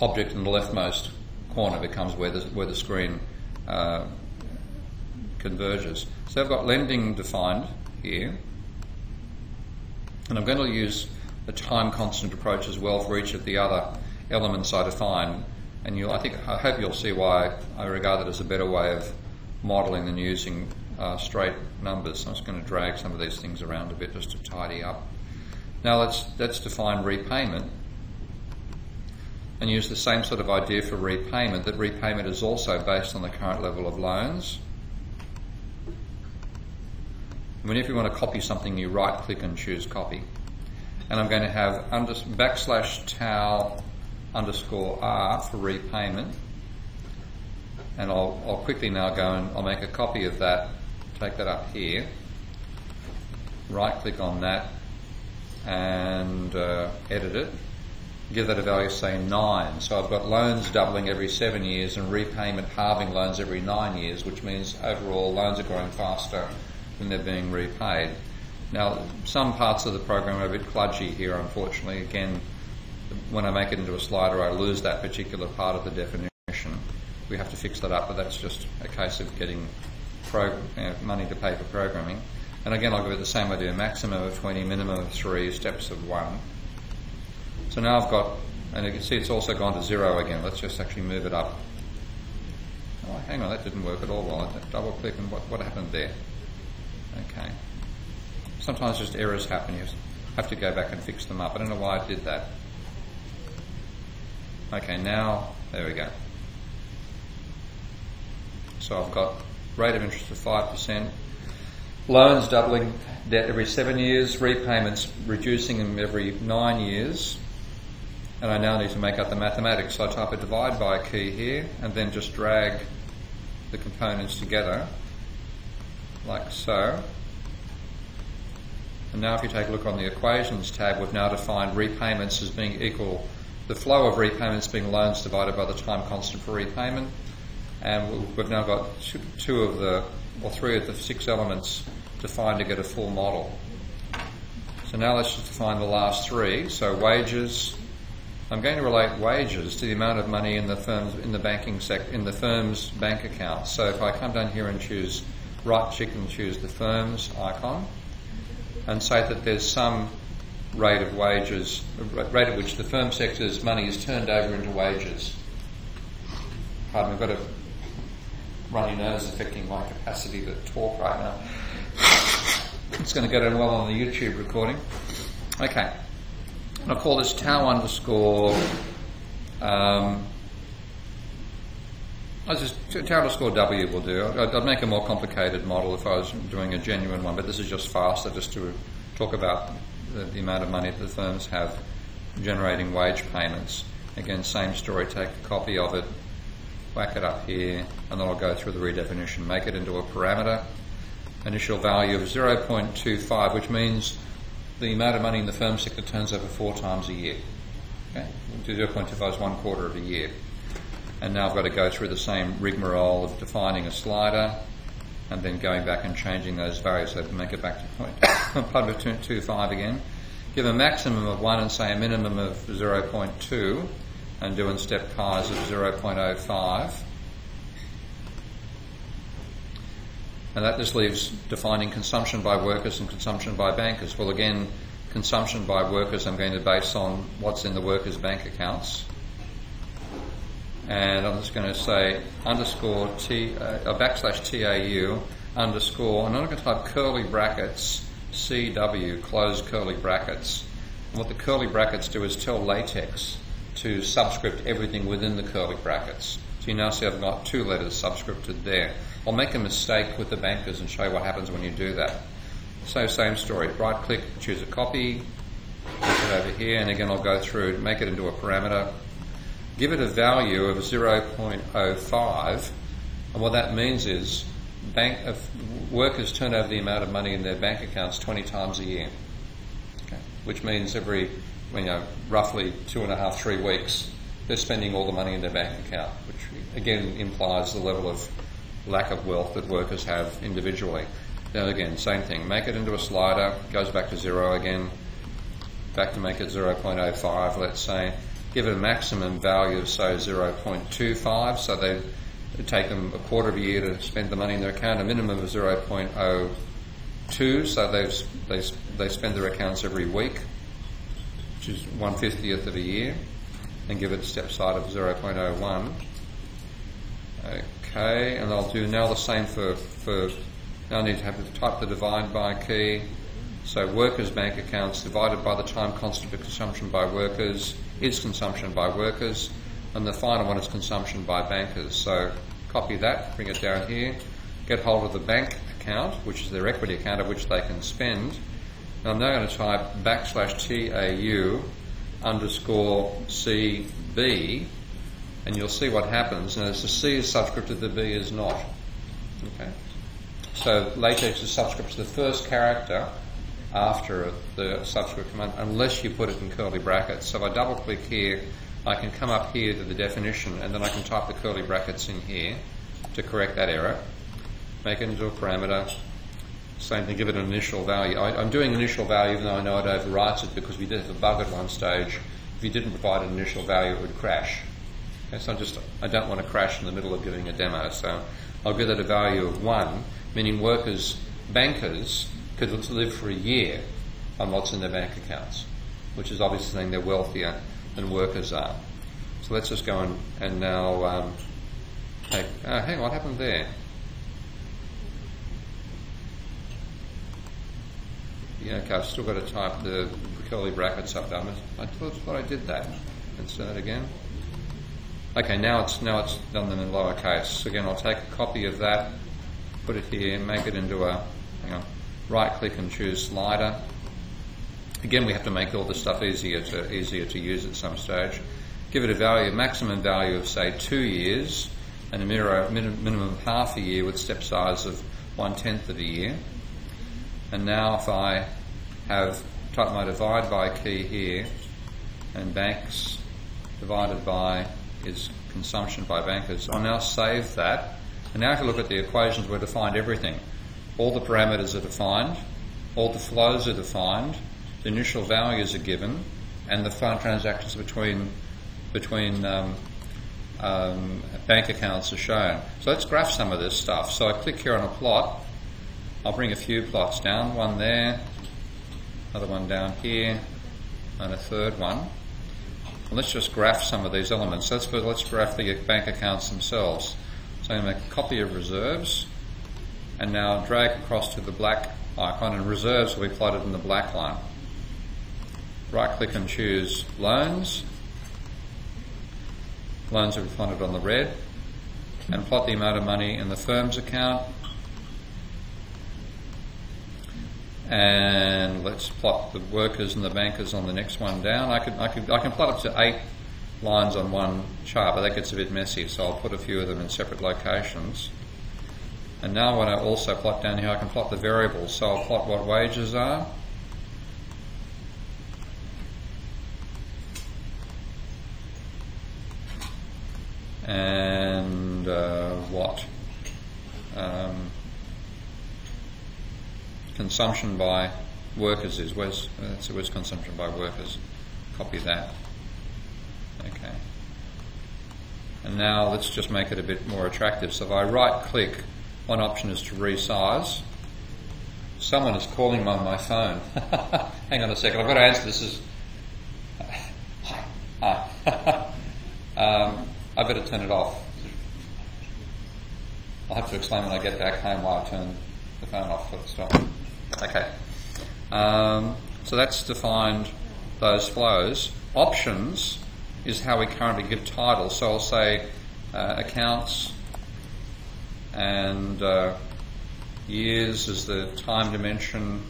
object in the leftmost corner becomes where the where the screen uh, converges. So I've got lending defined here, and I'm going to use a time constant approach as well for each of the other elements I define and you, I think, I hope you'll see why I regard it as a better way of modelling than using uh, straight numbers. I'm just going to drag some of these things around a bit just to tidy up. Now let's, let's define repayment and use the same sort of idea for repayment, that repayment is also based on the current level of loans. Whenever you want to copy something, you right click and choose copy. And I'm going to have under, backslash tau underscore R for repayment. And I'll, I'll quickly now go and I'll make a copy of that, take that up here, right click on that and uh, edit it. Give that a value, say 9. So I've got loans doubling every seven years and repayment halving loans every nine years, which means overall loans are growing faster than they're being repaid. Now, some parts of the program are a bit kludgy here, unfortunately. Again, when I make it into a slider, I lose that particular part of the definition. We have to fix that up, but that's just a case of getting you uh, know, money to pay for programming. And again, I'll give it the same idea, maximum of 20, minimum of 3, steps of 1. So now I've got, and you can see it's also gone to 0 again. Let's just actually move it up. Oh, hang on, that didn't work at all. Well, double click and what, what happened there? Okay. Sometimes just errors happen. You have to go back and fix them up. I don't know why I did that. Okay, now, there we go. So I've got rate of interest of 5%, loans doubling debt every seven years, repayments reducing them every nine years, and I now need to make up the mathematics. So I type a divide by key here and then just drag the components together like so. And now if you take a look on the equations tab, we've now defined repayments as being equal the flow of repayments being loans divided by the time constant for repayment. And we've now got two of the, or three of the six elements defined to get a full model. So now let's just define the last three. So wages, I'm going to relate wages to the amount of money in the firm's, in the banking sec, in the firm's bank account. So if I come down here and choose right click and choose the firm's icon and say that there's some rate of wages, rate at which the firm sector's money is turned over into wages. Pardon, me, I've got a runny nose affecting my capacity to talk right now. It's going to go down well on the YouTube recording. Okay. And I'll call this tau underscore. Um, I just tau score W will do. I'd, I'd, make a more complicated model if I was doing a genuine one, but this is just faster, just to talk about the, the amount of money that the firms have generating wage payments. Again, same story, take a copy of it, whack it up here, and then I'll go through the redefinition, make it into a parameter. Initial value of 0.25, which means the amount of money in the firm sector turns over four times a year. Okay? 0.25 is one quarter of a year. And now I've got to go through the same rigmarole of defining a slider and then going back and changing those values so to make it back to 0.25 again. Give a maximum of 1 and say a minimum of 0.2 and do in step chi's of 0.05. And that just leaves defining consumption by workers and consumption by bankers. Well, again, consumption by workers I'm going to base on what's in the workers' bank accounts. And I'm just going to say underscore T, uh, backslash TAU underscore, and I'm going to type curly brackets CW, close curly brackets. And what the curly brackets do is tell LaTeX to subscript everything within the curly brackets. So you now see I've got two letters subscripted there. I'll make a mistake with the bankers and show you what happens when you do that. So same story. Right click, choose a copy, put it over here, and again I'll go through, make it into a parameter, give it a value of 0.05, and what that means is bank uh, workers turn over the amount of money in their bank accounts 20 times a year, okay. which means every, you know, roughly two and a half, three weeks, they're spending all the money in their bank account, which again implies the level of lack of wealth that workers have individually. Now again, same thing. Make it into a slider, goes back to zero again, back to make it 0.05, let's say. Give it a maximum value of, say, 0.25, so they take them a quarter of a year to spend the money in their account, a minimum of 0.02, so they they, they spend their accounts every week, which is 150th of a year, and give it a step side of 0.01. Okay, and I'll do now the same for, for now I need to have to type the divide by key. So workers' bank accounts divided by the time constant of consumption by workers is consumption by workers, and the final one is consumption by bankers. So copy that, bring it down here, get hold of the bank account, which is their equity account of which they can spend. And I'm now going to type backslash TAU underscore CB and you'll see what happens. Notice the C is subscripted, the B is not. Okay. So LaTeX is subscript to the first character after the subscript command, unless you put it in curly brackets. So if I double click here, I can come up here to the definition, and then I can type the curly brackets in here to correct that error. Make it into a parameter. Same thing, give it an initial value. I, am doing initial value even though I know it overwrites it because we did have a bug at one stage. If you didn't provide an initial value, it would crash. Okay, so I just I don't want to crash in the middle of giving a demo, so I'll give it a value of one, meaning workers, bankers could live for a year on what's in their bank accounts, which is obviously saying they're wealthier than workers are. So let's just go and, and now um, take. Uh, hang on, what happened there? Yeah, okay, I've still got to type the curly brackets up there. I thought I did that. Let's do that again. Okay, now it's now it's done them in lowercase. Again, I'll take a copy of that, put it here, make it into a, hang on, right click and choose slider. Again, we have to make all this stuff easier to easier to use at some stage. Give it a value, a maximum value of say two years, and a minimum of half a year with step size of one tenth of a year. And now, if I have type my divide by key here, and banks divided by is consumption by bankers. I'll now save that. And now you look at the equations, we've defined everything. All the parameters are defined, all the flows are defined, the initial values are given, and the fund transactions between between um, um, bank accounts are shown. So let's graph some of this stuff. So I click here on a plot. I'll bring a few plots down. One there, another one down here, and a third one let's just graph some of these elements. Let's, let's graph the bank accounts themselves. So I'm going to make a copy of reserves and now drag across to the black icon and reserves will be plotted in the black line. Right click and choose loans. Loans will be plotted on the red and plot the amount of money in the firm's account And let's plot the workers and the bankers on the next one down. I could, I could, I can plot up to eight lines on one chart, but that gets a bit messy, so I'll put a few of them in separate locations. And now when I also plot down here, I can plot the variables. So I'll plot what wages are. And uh, what um, consumption by workers is. Where's, uh, so where's consumption by workers? Copy that. Okay. And now let's just make it a bit more attractive. So if I right click, one option is to resize. Someone is calling on my phone. Hang on a second, I've got to answer this. Is hi. um, I better turn it off. I'll have to explain when I get back home why I turn the phone off. Stop. Okay. Um, so that's defined those flows. Options is how we currently give titles. So I'll say uh, accounts and uh, years as the time dimension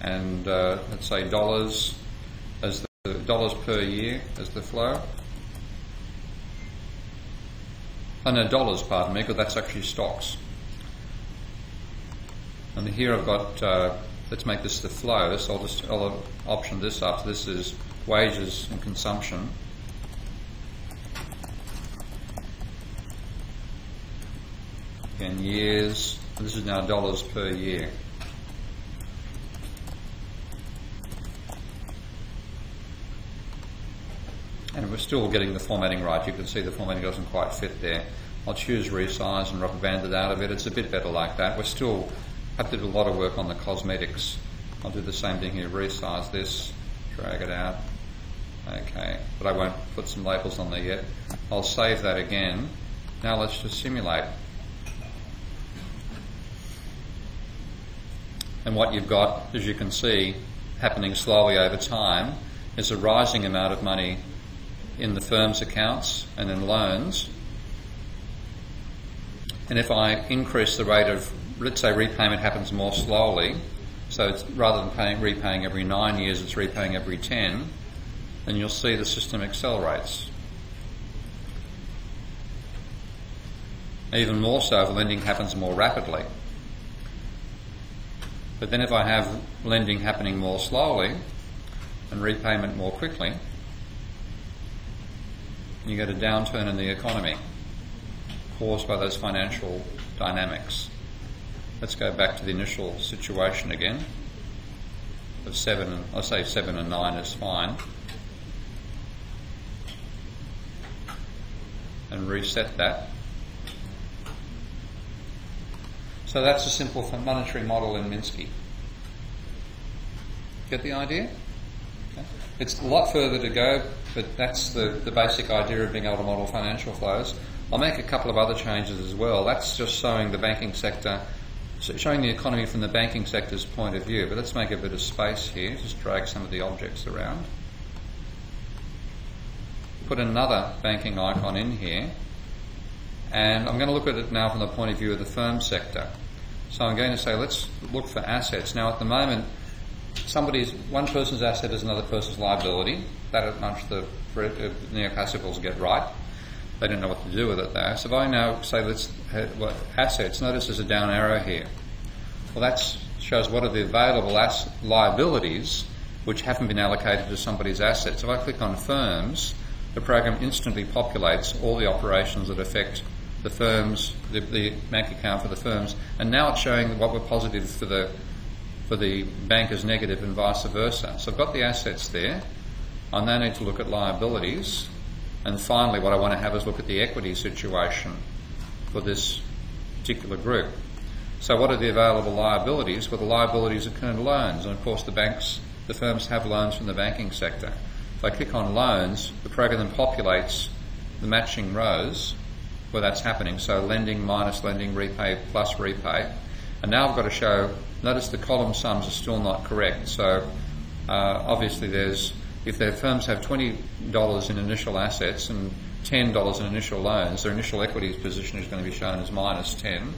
and uh, let's say dollars as the dollars per year as the flow. Oh no, dollars, pardon me, because that's actually stocks. And here I've got, uh, let's make this the flow, so I'll just I'll option this up. This is wages and consumption. In years. This is now dollars per year. And we're still getting the formatting right. You can see the formatting doesn't quite fit there. I'll choose resize and rubber band it out of it. It's a bit better like that. We're still have to do a lot of work on the cosmetics. I'll do the same thing here. Resize this, drag it out. Okay, but I won't put some labels on there yet. I'll save that again. Now let's just simulate. And what you've got, as you can see, happening slowly over time is a rising amount of money in the firm's accounts and in loans. And if I increase the rate of, let's say repayment happens more slowly, so rather than paying, repaying every nine years, it's repaying every ten, then you'll see the system accelerates. Even more so if lending happens more rapidly. But then if I have lending happening more slowly and repayment more quickly, you get a downturn in the economy caused by those financial dynamics. Let's go back to the initial situation again of seven I say seven and nine is fine. And reset that. So that's a simple monetary model in Minsky. Get the idea? Okay. It's a lot further to go, but that's the, the basic idea of being able to model financial flows. I'll make a couple of other changes as well. That's just showing the banking sector, showing the economy from the banking sector's point of view. But let's make a bit of space here, just drag some of the objects around. Put another banking icon in here. And I'm going to look at it now from the point of view of the firm sector. So I'm going to say, let's look for assets. Now, at the moment, somebody's one person's asset is another person's liability. That much the uh, neoclassicals get right. They don't know what to do with it there. So if I now say let's assets, notice there's a down arrow here. Well, that shows what are the available liabilities which haven't been allocated to somebody's assets. If I click on firms, the program instantly populates all the operations that affect the firms, the, the, bank account for the firms, and now it's showing what were positive for the for the bank negative and vice versa. So I've got the assets there. I now need to look at liabilities, and finally, what I want to have is look at the equity situation for this particular group. So, what are the available liabilities? Well, the liabilities are current loans, and of course, the banks, the firms have loans from the banking sector. If I click on loans, the program then populates the matching rows where that's happening. So lending minus lending, repay plus repay. And now I've got to show, notice the column sums are still not correct. So uh, obviously there's, if their firms have $20 in initial assets and $10 in initial loans, their initial equities position is going to be shown as minus 10.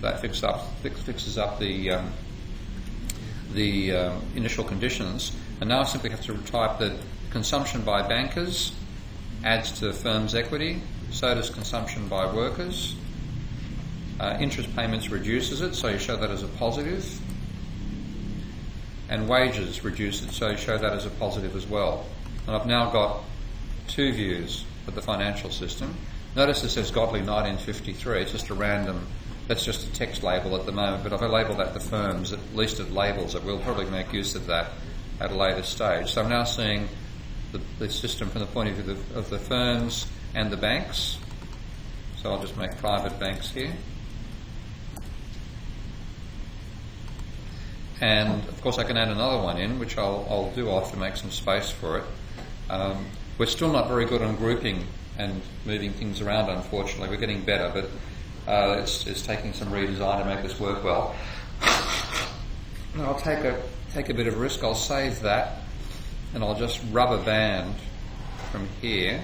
That fixes up, fix, fixes up the, um, the um, initial conditions, and now I simply have to type that consumption by bankers adds to the firm's equity, so does consumption by workers. Uh, interest payments reduces it, so you show that as a positive. And wages reduce it, so you show that as a positive as well. And I've now got two views of the financial system. Notice it says Godley 1953, it's just a random, that's just a text label at the moment, but if I label that the firms, at least it labels it, we'll probably make use of that at a later stage. So I'm now seeing the, the system from the point of view of the, of the firms and the banks. So I'll just make private banks here. And of course, I can add another one in, which I'll, I'll do. To make some space for it. Um, we're still not very good on grouping and moving things around, unfortunately. We're getting better, but uh, it's, it's taking some redesign to make this work well. And I'll take a, take a bit of risk. I'll save that, and I'll just rubber band from here.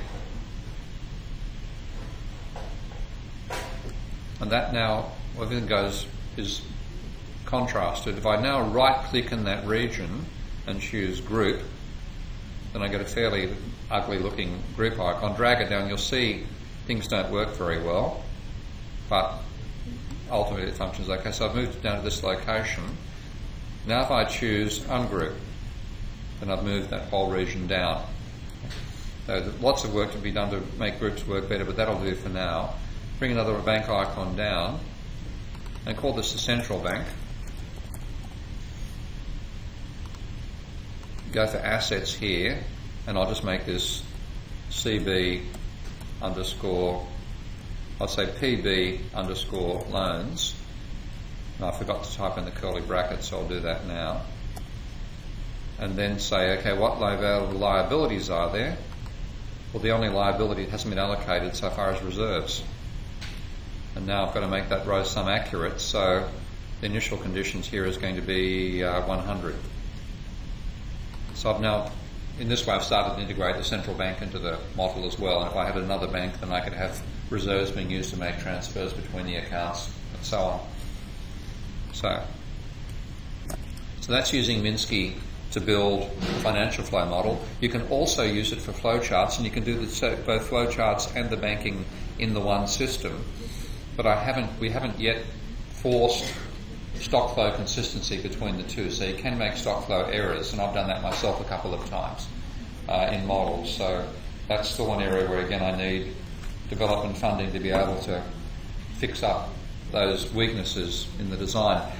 And that now, everything goes, is contrasted. If I now right click in that region and choose group, then I get a fairly ugly looking group icon. Drag it down, you'll see things don't work very well, but ultimately it functions okay. So I've moved it down to this location. Now if I choose ungroup, then I've moved that whole region down. So lots of work to be done to make groups work better, but that'll do for now. Bring another bank icon down and call this the central bank. Go for assets here and I'll just make this CB underscore, I'll say PB underscore loans. And I forgot to type in the curly brackets, so I'll do that now. And then say, okay, what liabilities are there? Well, the only liability that hasn't been allocated so far is reserves. And now I've got to make that row sum accurate, so the initial conditions here is going to be uh, 100. So I've now in this way, I've started to integrate the central bank into the model as well. And if I had another bank, then I could have reserves being used to make transfers between the accounts and so on. So, so that's using Minsky to build a financial flow model. You can also use it for flow charts, and you can do the, both flowcharts and the banking in the one system. But I haven't, we haven't yet forced stock flow consistency between the two. So you can make stock flow errors, and I've done that myself a couple of times uh, in models. So that's still an area where, again, I need development funding to be able to fix up those weaknesses in the design.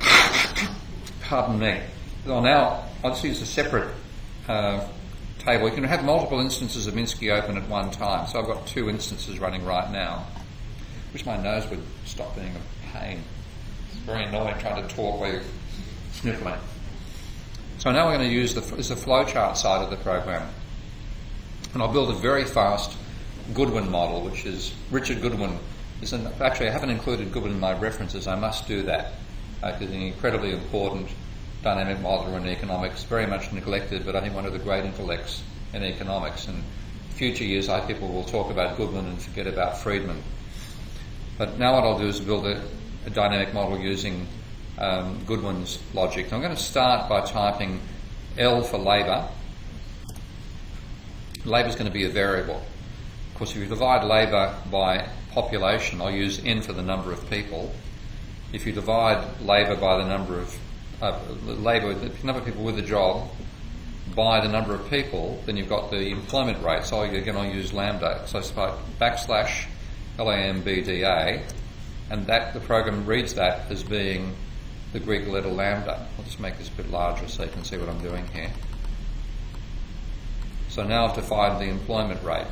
Pardon me. Well, now I'll just use a separate uh, table. You can have multiple instances of Minsky open at one time. So I've got two instances running right now. Wish my nose would stop being a pain It's very annoying trying to talk while you're sniffling. So now we're going to use the, is the flowchart side of the program. And I'll build a very fast Goodwin model, which is Richard Goodwin. Is actually, I haven't included Goodwin in my references. I must do that uh, he's an incredibly important dynamic modeler in economics, very much neglected, but I think one of the great intellects in economics. And future years, I people will talk about Goodwin and forget about Friedman. But now what I'll do is build a, a dynamic model using um, Goodwin's logic. I'm going to start by typing L for labour. Labour is going to be a variable. Of course, if you divide labour by population, I'll use N for the number of people. If you divide labour by the number of uh, labour, the number of people with a job by the number of people, then you've got the employment rate. So again, I'll use lambda. So it's backslash LAMBDA and that the program reads that as being the Greek letter lambda. I'll just make this a bit larger so you can see what I'm doing here. So now I've defined the employment rate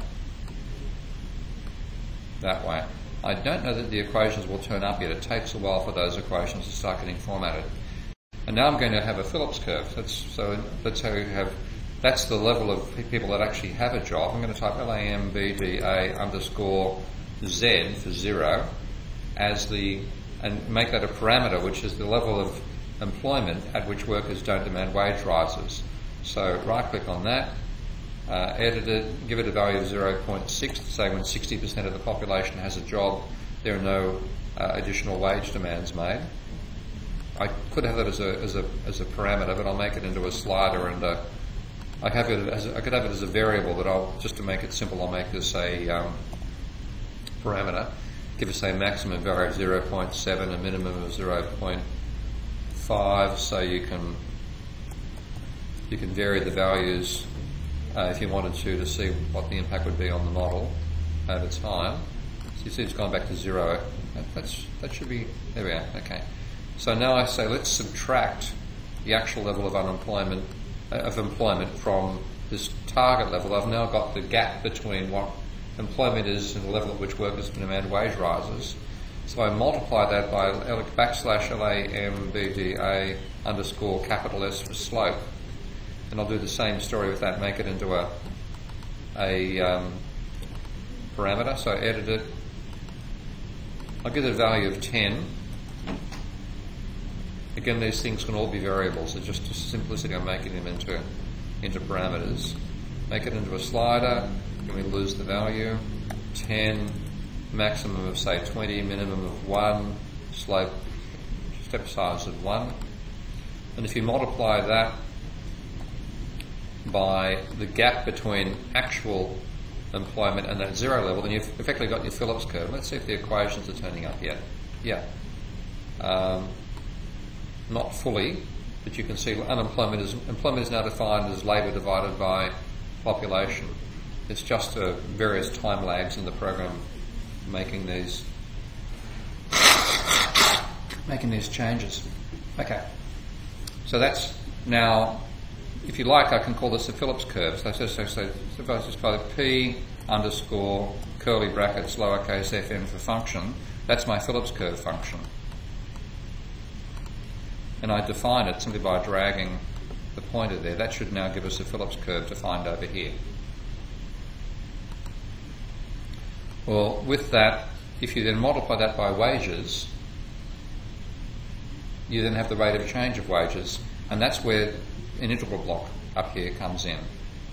that way. I don't know that the equations will turn up yet. It takes a while for those equations to start getting formatted. And now I'm going to have a Phillips curve. That's, so that's how you have, that's the level of people that actually have a job. I'm going to type LAMBDA underscore Z for zero as the and make that a parameter, which is the level of employment at which workers don't demand wage rises. So right click on that, uh, edit it, give it a value of 0.6 say when 60% of the population has a job, there are no uh, additional wage demands made. I could have it as a, as a, as a parameter, but I'll make it into a slider and a, I, have it as a, I could have it as a variable, but I'll, just to make it simple, I'll make this a um, parameter. Give us a maximum value of 0.7, a minimum of 0.5, so you can you can vary the values uh, if you wanted to to see what the impact would be on the model over time. So you see it's gone back to zero. That, that's, that should be, there we are, okay. So now I say let's subtract the actual level of unemployment, uh, of employment from this target level. I've now got the gap between what employment is and the level at which workers can demand wage rises. So I multiply that by backslash LAMBDA underscore capital S for slope. And I'll do the same story with that, make it into a, a um, parameter. So I edit it. I'll give it a value of 10. Again, these things can all be variables. It's just a simplicity I'm making them into, into parameters. Make it into a slider. Can we lose the value? 10, maximum of say 20, minimum of 1, slope, step size of 1. And if you multiply that by the gap between actual employment and that zero level, then you've effectively got your Phillips curve. Let's see if the equations are turning up yet. Yeah. Um, not fully, but you can see unemployment is employment is now defined as labour divided by population. It's just uh, various time lags in the program making these making these changes. Okay, so that's now. If you like, I can call this the Phillips curve. So, so, so, so suppose just call it P underscore curly brackets lowercase fn for function. That's my Phillips curve function and I define it simply by dragging the pointer there. That should now give us a Phillips curve to find over here. Well, with that, if you then multiply that by wages, you then have the rate of change of wages, and that's where an integral block up here comes in.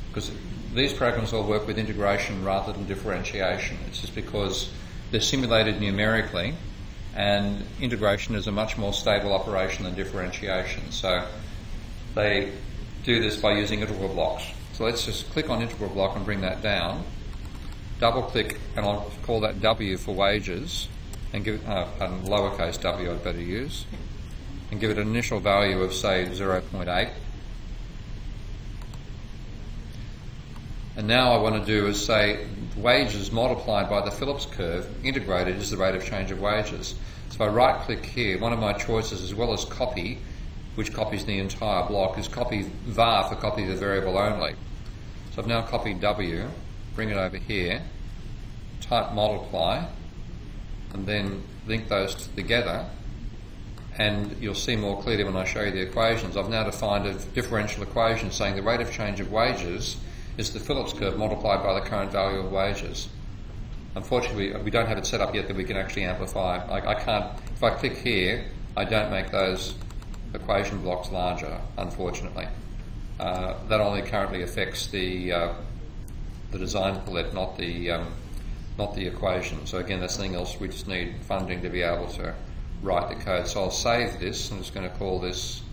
Because these programs all work with integration rather than differentiation. It's just because they're simulated numerically, and integration is a much more stable operation than differentiation. So they do this by using integral blocks. So let's just click on integral block and bring that down. Double click, and I'll call that W for wages, and give it, uh, lowercase w I'd better use, and give it an initial value of say 0.8. And now I want to do is say wages multiplied by the Phillips curve integrated is the rate of change of wages. So I right click here, one of my choices as well as copy, which copies the entire block, is copy var for copy the variable only. So I've now copied W, bring it over here, type multiply, and then link those together and you'll see more clearly when I show you the equations. I've now defined a differential equation saying the rate of change of wages is the Phillips curve multiplied by the current value of wages. Unfortunately, we don't have it set up yet that we can actually amplify. I can't, if I click here, I don't make those equation blocks larger, unfortunately. Uh, that only currently affects the uh, the design palette, not the um, not the equation. So again, that's something else. We just need funding to be able to write the code. So I'll save this. I'm just going to call this.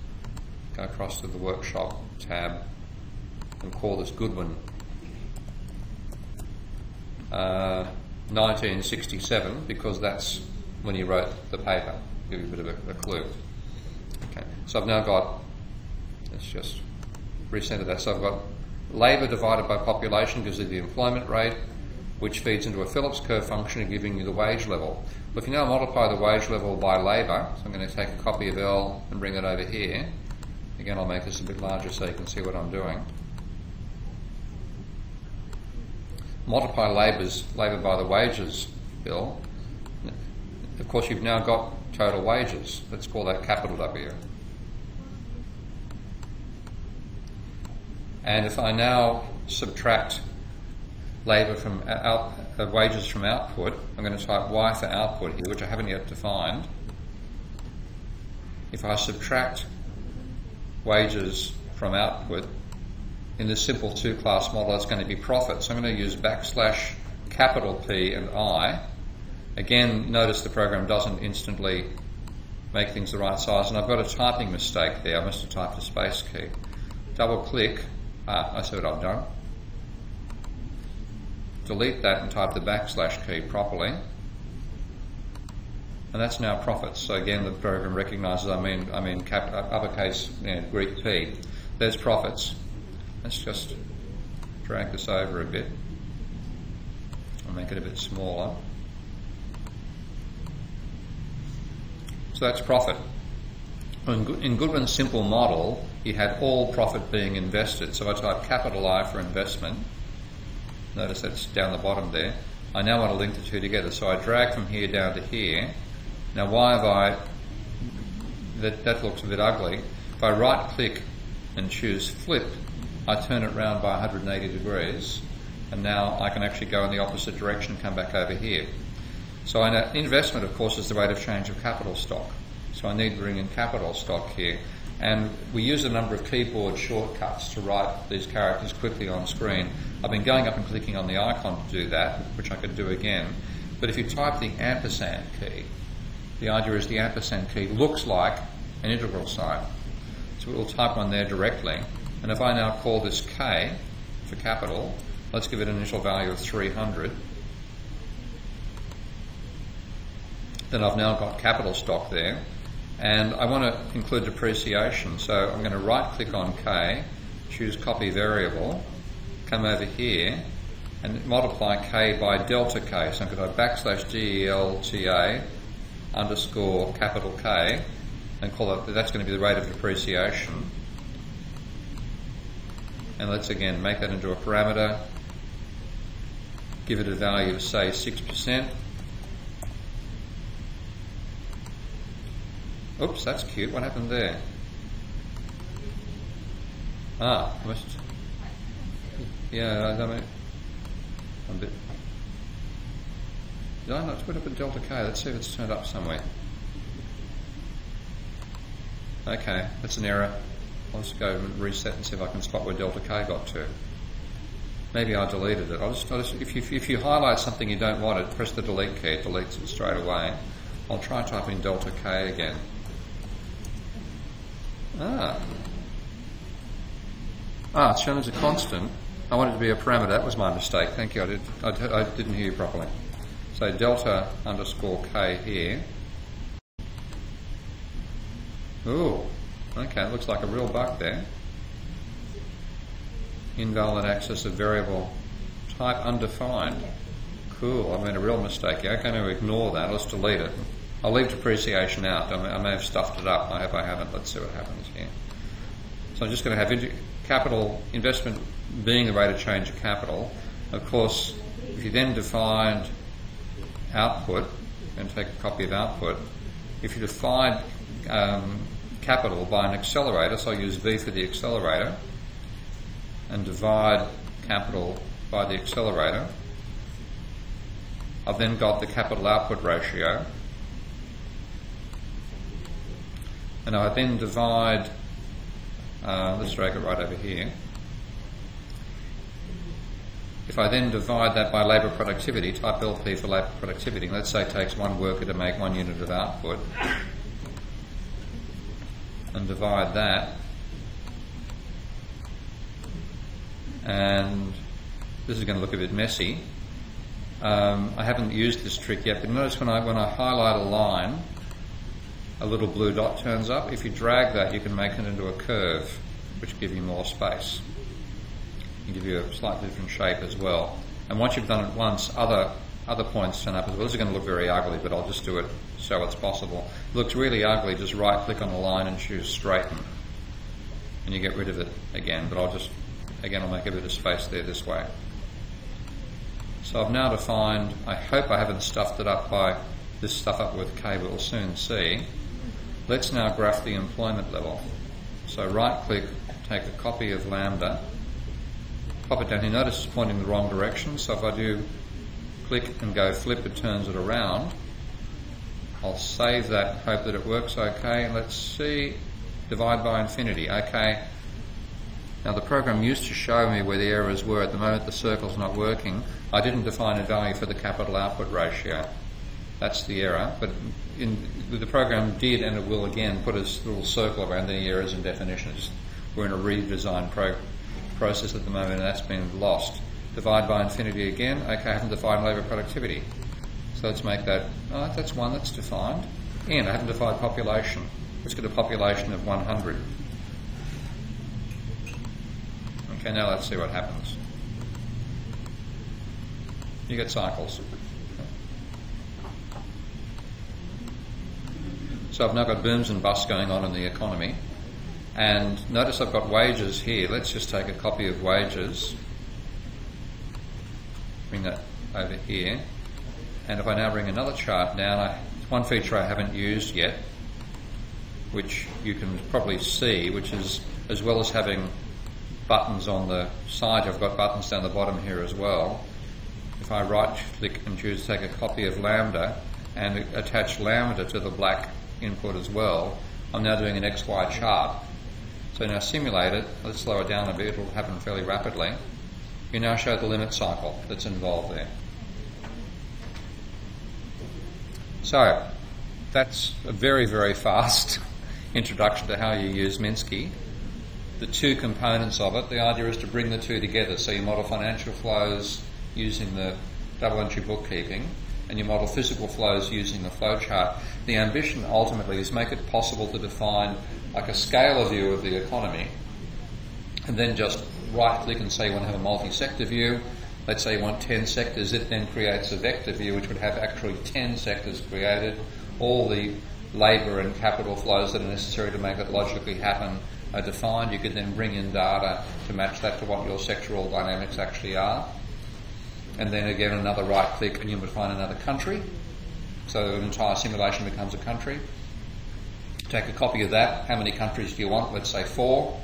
Go across to the workshop tab and call this Goodwin. Uh, 1967 because that's when he wrote the paper. Give you a bit of a, a clue. Okay, so I've now got. Let's just recenter that. So I've got labour divided by population gives you the employment rate, which feeds into a Phillips curve function giving you the wage level. But if you now multiply the wage level by labour, so I'm going to take a copy of L and bring it over here. Again, I'll make this a bit larger so you can see what I'm doing. multiply labours, labour by the wages bill, of course you've now got total wages. Let's call that capital W. And if I now subtract labour from out, uh, wages from output, I'm going to type Y for output here, which I haven't yet defined. If I subtract wages from output, in this simple two-class model, it's going to be profit. So I'm going to use backslash capital P and I. Again, notice the program doesn't instantly make things the right size. And I've got a typing mistake there. I must have typed a space key. Double click. Ah, I see what I've done. Delete that and type the backslash key properly. And that's now profits. So again, the program recognises I mean, I mean cap, uppercase you know, Greek P. There's profits. Let's just drag this over a bit. I'll make it a bit smaller. So that's profit. In Goodwin's simple model, he had all profit being invested. So I type capital I for investment. Notice that's down the bottom there. I now want to link the two together. So I drag from here down to here. Now why have I, that, that looks a bit ugly. If I right click and choose flip, I turn it round by 180 degrees and now I can actually go in the opposite direction, and come back over here. So an investment, of course, is the rate of change of capital stock. So I need to bring in capital stock here. And we use a number of keyboard shortcuts to write these characters quickly on screen. I've been going up and clicking on the icon to do that, which I could do again. But if you type the ampersand key, the idea is the ampersand key looks like an integral sign. So we'll type one there directly. And if I now call this K for capital, Let's give it an initial value of 300. Then I've now got capital stock there. And I want to include depreciation. So I'm going to right click on K, choose copy variable, come over here and multiply K by delta K. So I'm going to backslash DELTA underscore capital K and call it, that's going to be the rate of depreciation. And let's again make that into a parameter give it a value of say 6%. Oops, that's cute. What happened there? Ah, must. Yeah, I mean, I'm a bit. Did I not put up a delta K? Let's see if it's turned up somewhere. Okay, that's an error. I'll just go and reset and see if I can spot where delta K got to. Maybe I deleted it. I'll just, I'll just, if, you, if you highlight something you don't want it, press the delete key, it deletes it straight away. I'll try typing delta K again. Ah. Ah, it's shown as a constant. I wanted to be a parameter. That was my mistake. Thank you. I, did, I, I didn't hear you properly. So delta underscore K here. Ooh, okay, looks like a real bug there invalid access of variable type undefined. Cool, I made a real mistake here. I'm going to ignore that. Let's delete it. I'll leave depreciation out. I may, I may have stuffed it up. I hope I haven't. Let's see what happens here. So I'm just going to have capital investment being the rate of change of capital. Of course, if you then defined output and take a copy of output, if you define um, capital by an accelerator, so I'll use V for the accelerator, and divide capital by the accelerator. I've then got the capital output ratio. And I then divide, uh, let's drag it right over here. If I then divide that by labour productivity, type LP for labour productivity, let's say it takes one worker to make one unit of output, and divide that and this is going to look a bit messy. Um, I haven't used this trick yet, but notice when I, when I highlight a line, a little blue dot turns up. If you drag that, you can make it into a curve, which give you more space. and give you a slightly different shape as well. And once you've done it once, other other points turn up as well. This is going to look very ugly, but I'll just do it so it's possible. It looks really ugly, just right click on the line and choose straighten. And you get rid of it again, but I'll just Again, I'll make a bit of space there this way. So I've now defined, I hope I haven't stuffed it up by this stuff up with K, but we'll soon see. Let's now graph the employment level. So right click, take a copy of lambda, pop it down here. Notice it's pointing the wrong direction. So if I do click and go flip, it turns it around. I'll save that, hope that it works okay. Let's see, divide by infinity. Okay, now the program used to show me where the errors were. At the moment the circle's not working. I didn't define a value for the capital output ratio. That's the error. But in, the program did and it will again put a little circle around the errors and definitions. We're in a redesign pro- process at the moment and that's been lost. Divide by infinity again. Okay, I haven't defined labour productivity. So let's make that, oh, that's one that's defined. And I haven't defined population. Let's get a population of 100. Okay, now let's see what happens. You get cycles. So I've now got booms and busts going on in the economy. And notice I've got wages here. Let's just take a copy of wages. Bring that over here. And if I now bring another chart down, I, one feature I haven't used yet, which you can probably see, which is as well as having buttons on the side, I've got buttons down the bottom here as well. If I right click and choose take a copy of Lambda and attach Lambda to the black input as well, I'm now doing an XY chart. So now simulate it, let's slow it down a bit, it'll happen fairly rapidly. You now show the limit cycle that's involved there. So, that's a very, very fast introduction to how you use Minsky. The two components of it, the idea is to bring the two together. So you model financial flows using the double entry bookkeeping and you model physical flows using the flow chart. The ambition ultimately is make it possible to define like a scalar view of the economy and then just right click and say you want to have a multi-sector view. Let's say you want 10 sectors, it then creates a vector view which would have actually 10 sectors created. All the labour and capital flows that are necessary to make it logically happen are defined. You could then bring in data to match that to what your sectoral dynamics actually are and then again another right click and you would find another country. So an entire simulation becomes a country. Take a copy of that. How many countries do you want? Let's say four.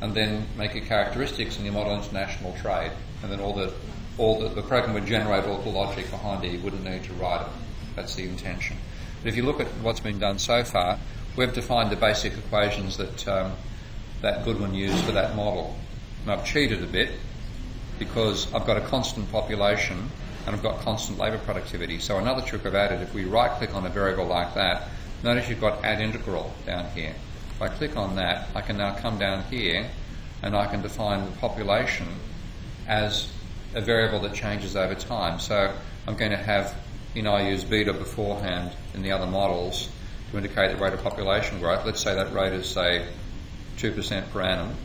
And then make your characteristics and your model international trade. And then all the all the, the program would generate all the logic behind it. You wouldn't need to write it. That's the intention. But if you look at what's been done so far, we've defined the basic equations that um, that Goodwin used for that model. And I've cheated a bit because I've got a constant population and I've got constant labour productivity. So another trick I've added, if we right click on a variable like that, notice you've got add integral down here. If I click on that, I can now come down here and I can define the population as a variable that changes over time. So I'm going to have, you know, I use beta beforehand in the other models to indicate the rate of population growth. Let's say that rate is, say, 2% per annum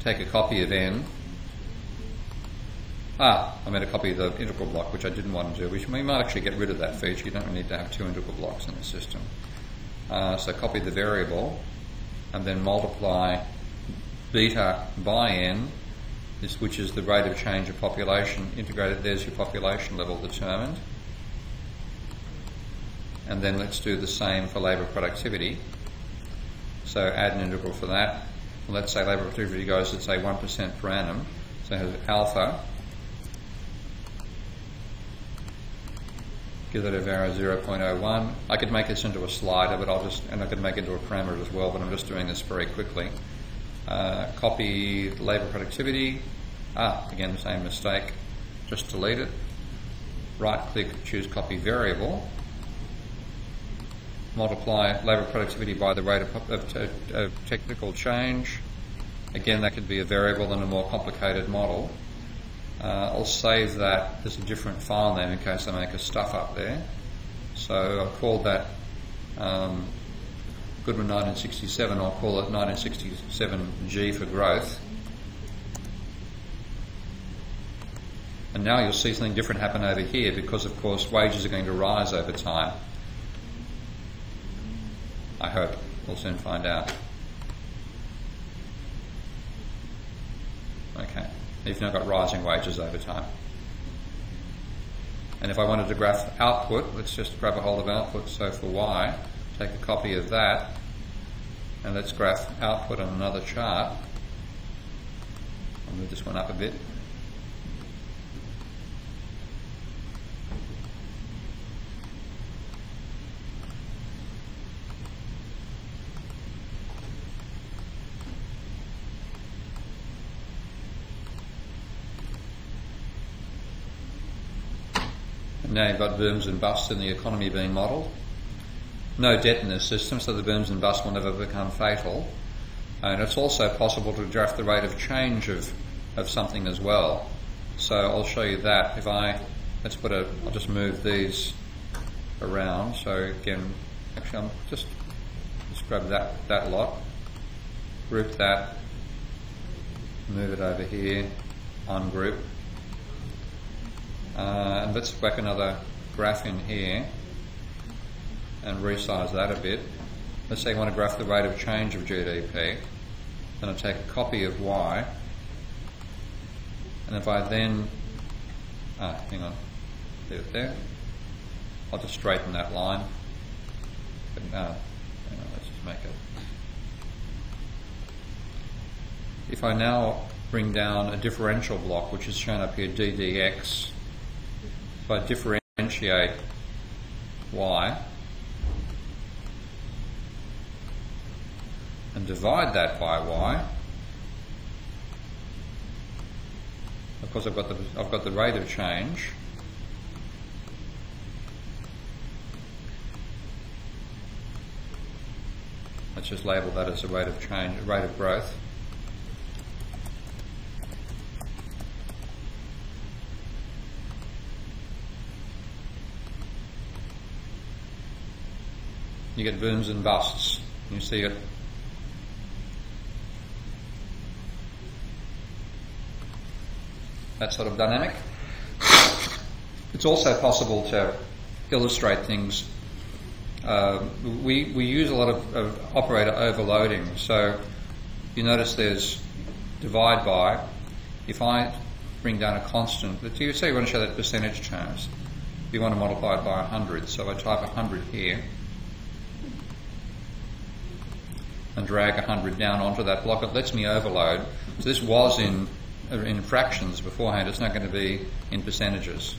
take a copy of n. Ah, I made a copy of the integral block, which I didn't want to do. Which we might actually get rid of that feature. You don't really need to have two integral blocks in the system. Uh, so copy the variable, and then multiply beta by n, which is the rate of change of population. Integrated, there's your population level determined. And then let's do the same for labour productivity. So add an integral for that let's say labour productivity goes at say 1% per annum, so alpha, give it a var 0.01. I could make this into a slider, but I'll just, and I could make it into a parameter as well, but I'm just doing this very quickly. Uh, copy labour productivity. Ah, again, the same mistake. Just delete it. Right click, choose copy variable multiply labour productivity by the rate of, of, of, technical change. Again, that could be a variable in a more complicated model. Uh, I'll save that as a different file name in case I make a stuff up there. So I've called that um, Goodwin 1967. I'll call it 1967G for growth. And now you'll see something different happen over here because, of course, wages are going to rise over time. I hope. We'll soon find out. Okay. You've now got rising wages over time. And if I wanted to graph output, let's just grab a hold of output. So for Y, take a copy of that, and let's graph output on another chart. I'll move this one up a bit. Now you've got booms and busts in the economy being modelled. No debt in the system, so the booms and busts will never become fatal. And it's also possible to draft the rate of change of, of something as well. So I'll show you that. If I, let's put a, I'll just move these around. So again, actually I'm just, just grab that, that lot, group that, move it over here, ungroup. Uh, and let's whack another graph in here and resize that a bit. Let's say you want to graph the rate of change of GDP. Then I take a copy of Y. And if I then, ah, hang on, leave it there. I'll just straighten that line. But, uh, on, let's just make it. If I now bring down a differential block, which is shown up here, ddx, if I differentiate y, and divide that by y, of course I've got the, I've got the rate of change, let's just label that as a rate of change, rate of growth. You get booms and busts. You see it that sort of dynamic. It's also possible to illustrate things. Uh, we, we use a lot of, of, operator overloading. So you notice there's divide by. If I bring down a constant, do you say you want to show that percentage terms? You want to multiply it by 100. So I type 100 here and drag 100 down onto that block. It lets me overload. So this was in in fractions beforehand, it's not going to be in percentages.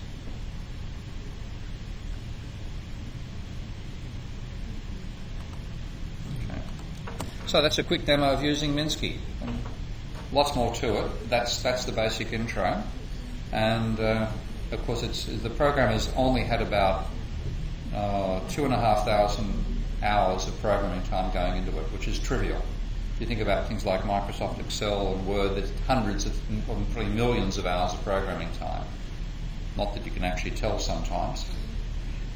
So that's a quick demo of using Minsky. Lots more to it. That's that's the basic intro, and uh, of course, it's the program has only had about uh, two and a half thousand hours of programming time going into it, which is trivial If you think about things like Microsoft Excel and Word, there's hundreds of, probably millions of hours of programming time. Not that you can actually tell sometimes.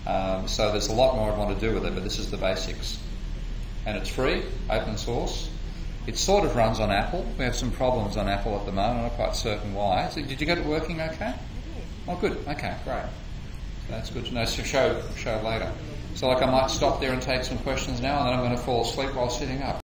Um, so there's a lot more I'd want to do with it, but this is the basics. And it's free, open source. It sort of runs on Apple. We have some problems on Apple at the moment. I'm not quite certain why. So did you get it working okay? Oh, good. Okay, great. That's good to know. So show show later. So like I might stop there and take some questions now, and then I'm going to fall asleep while sitting up.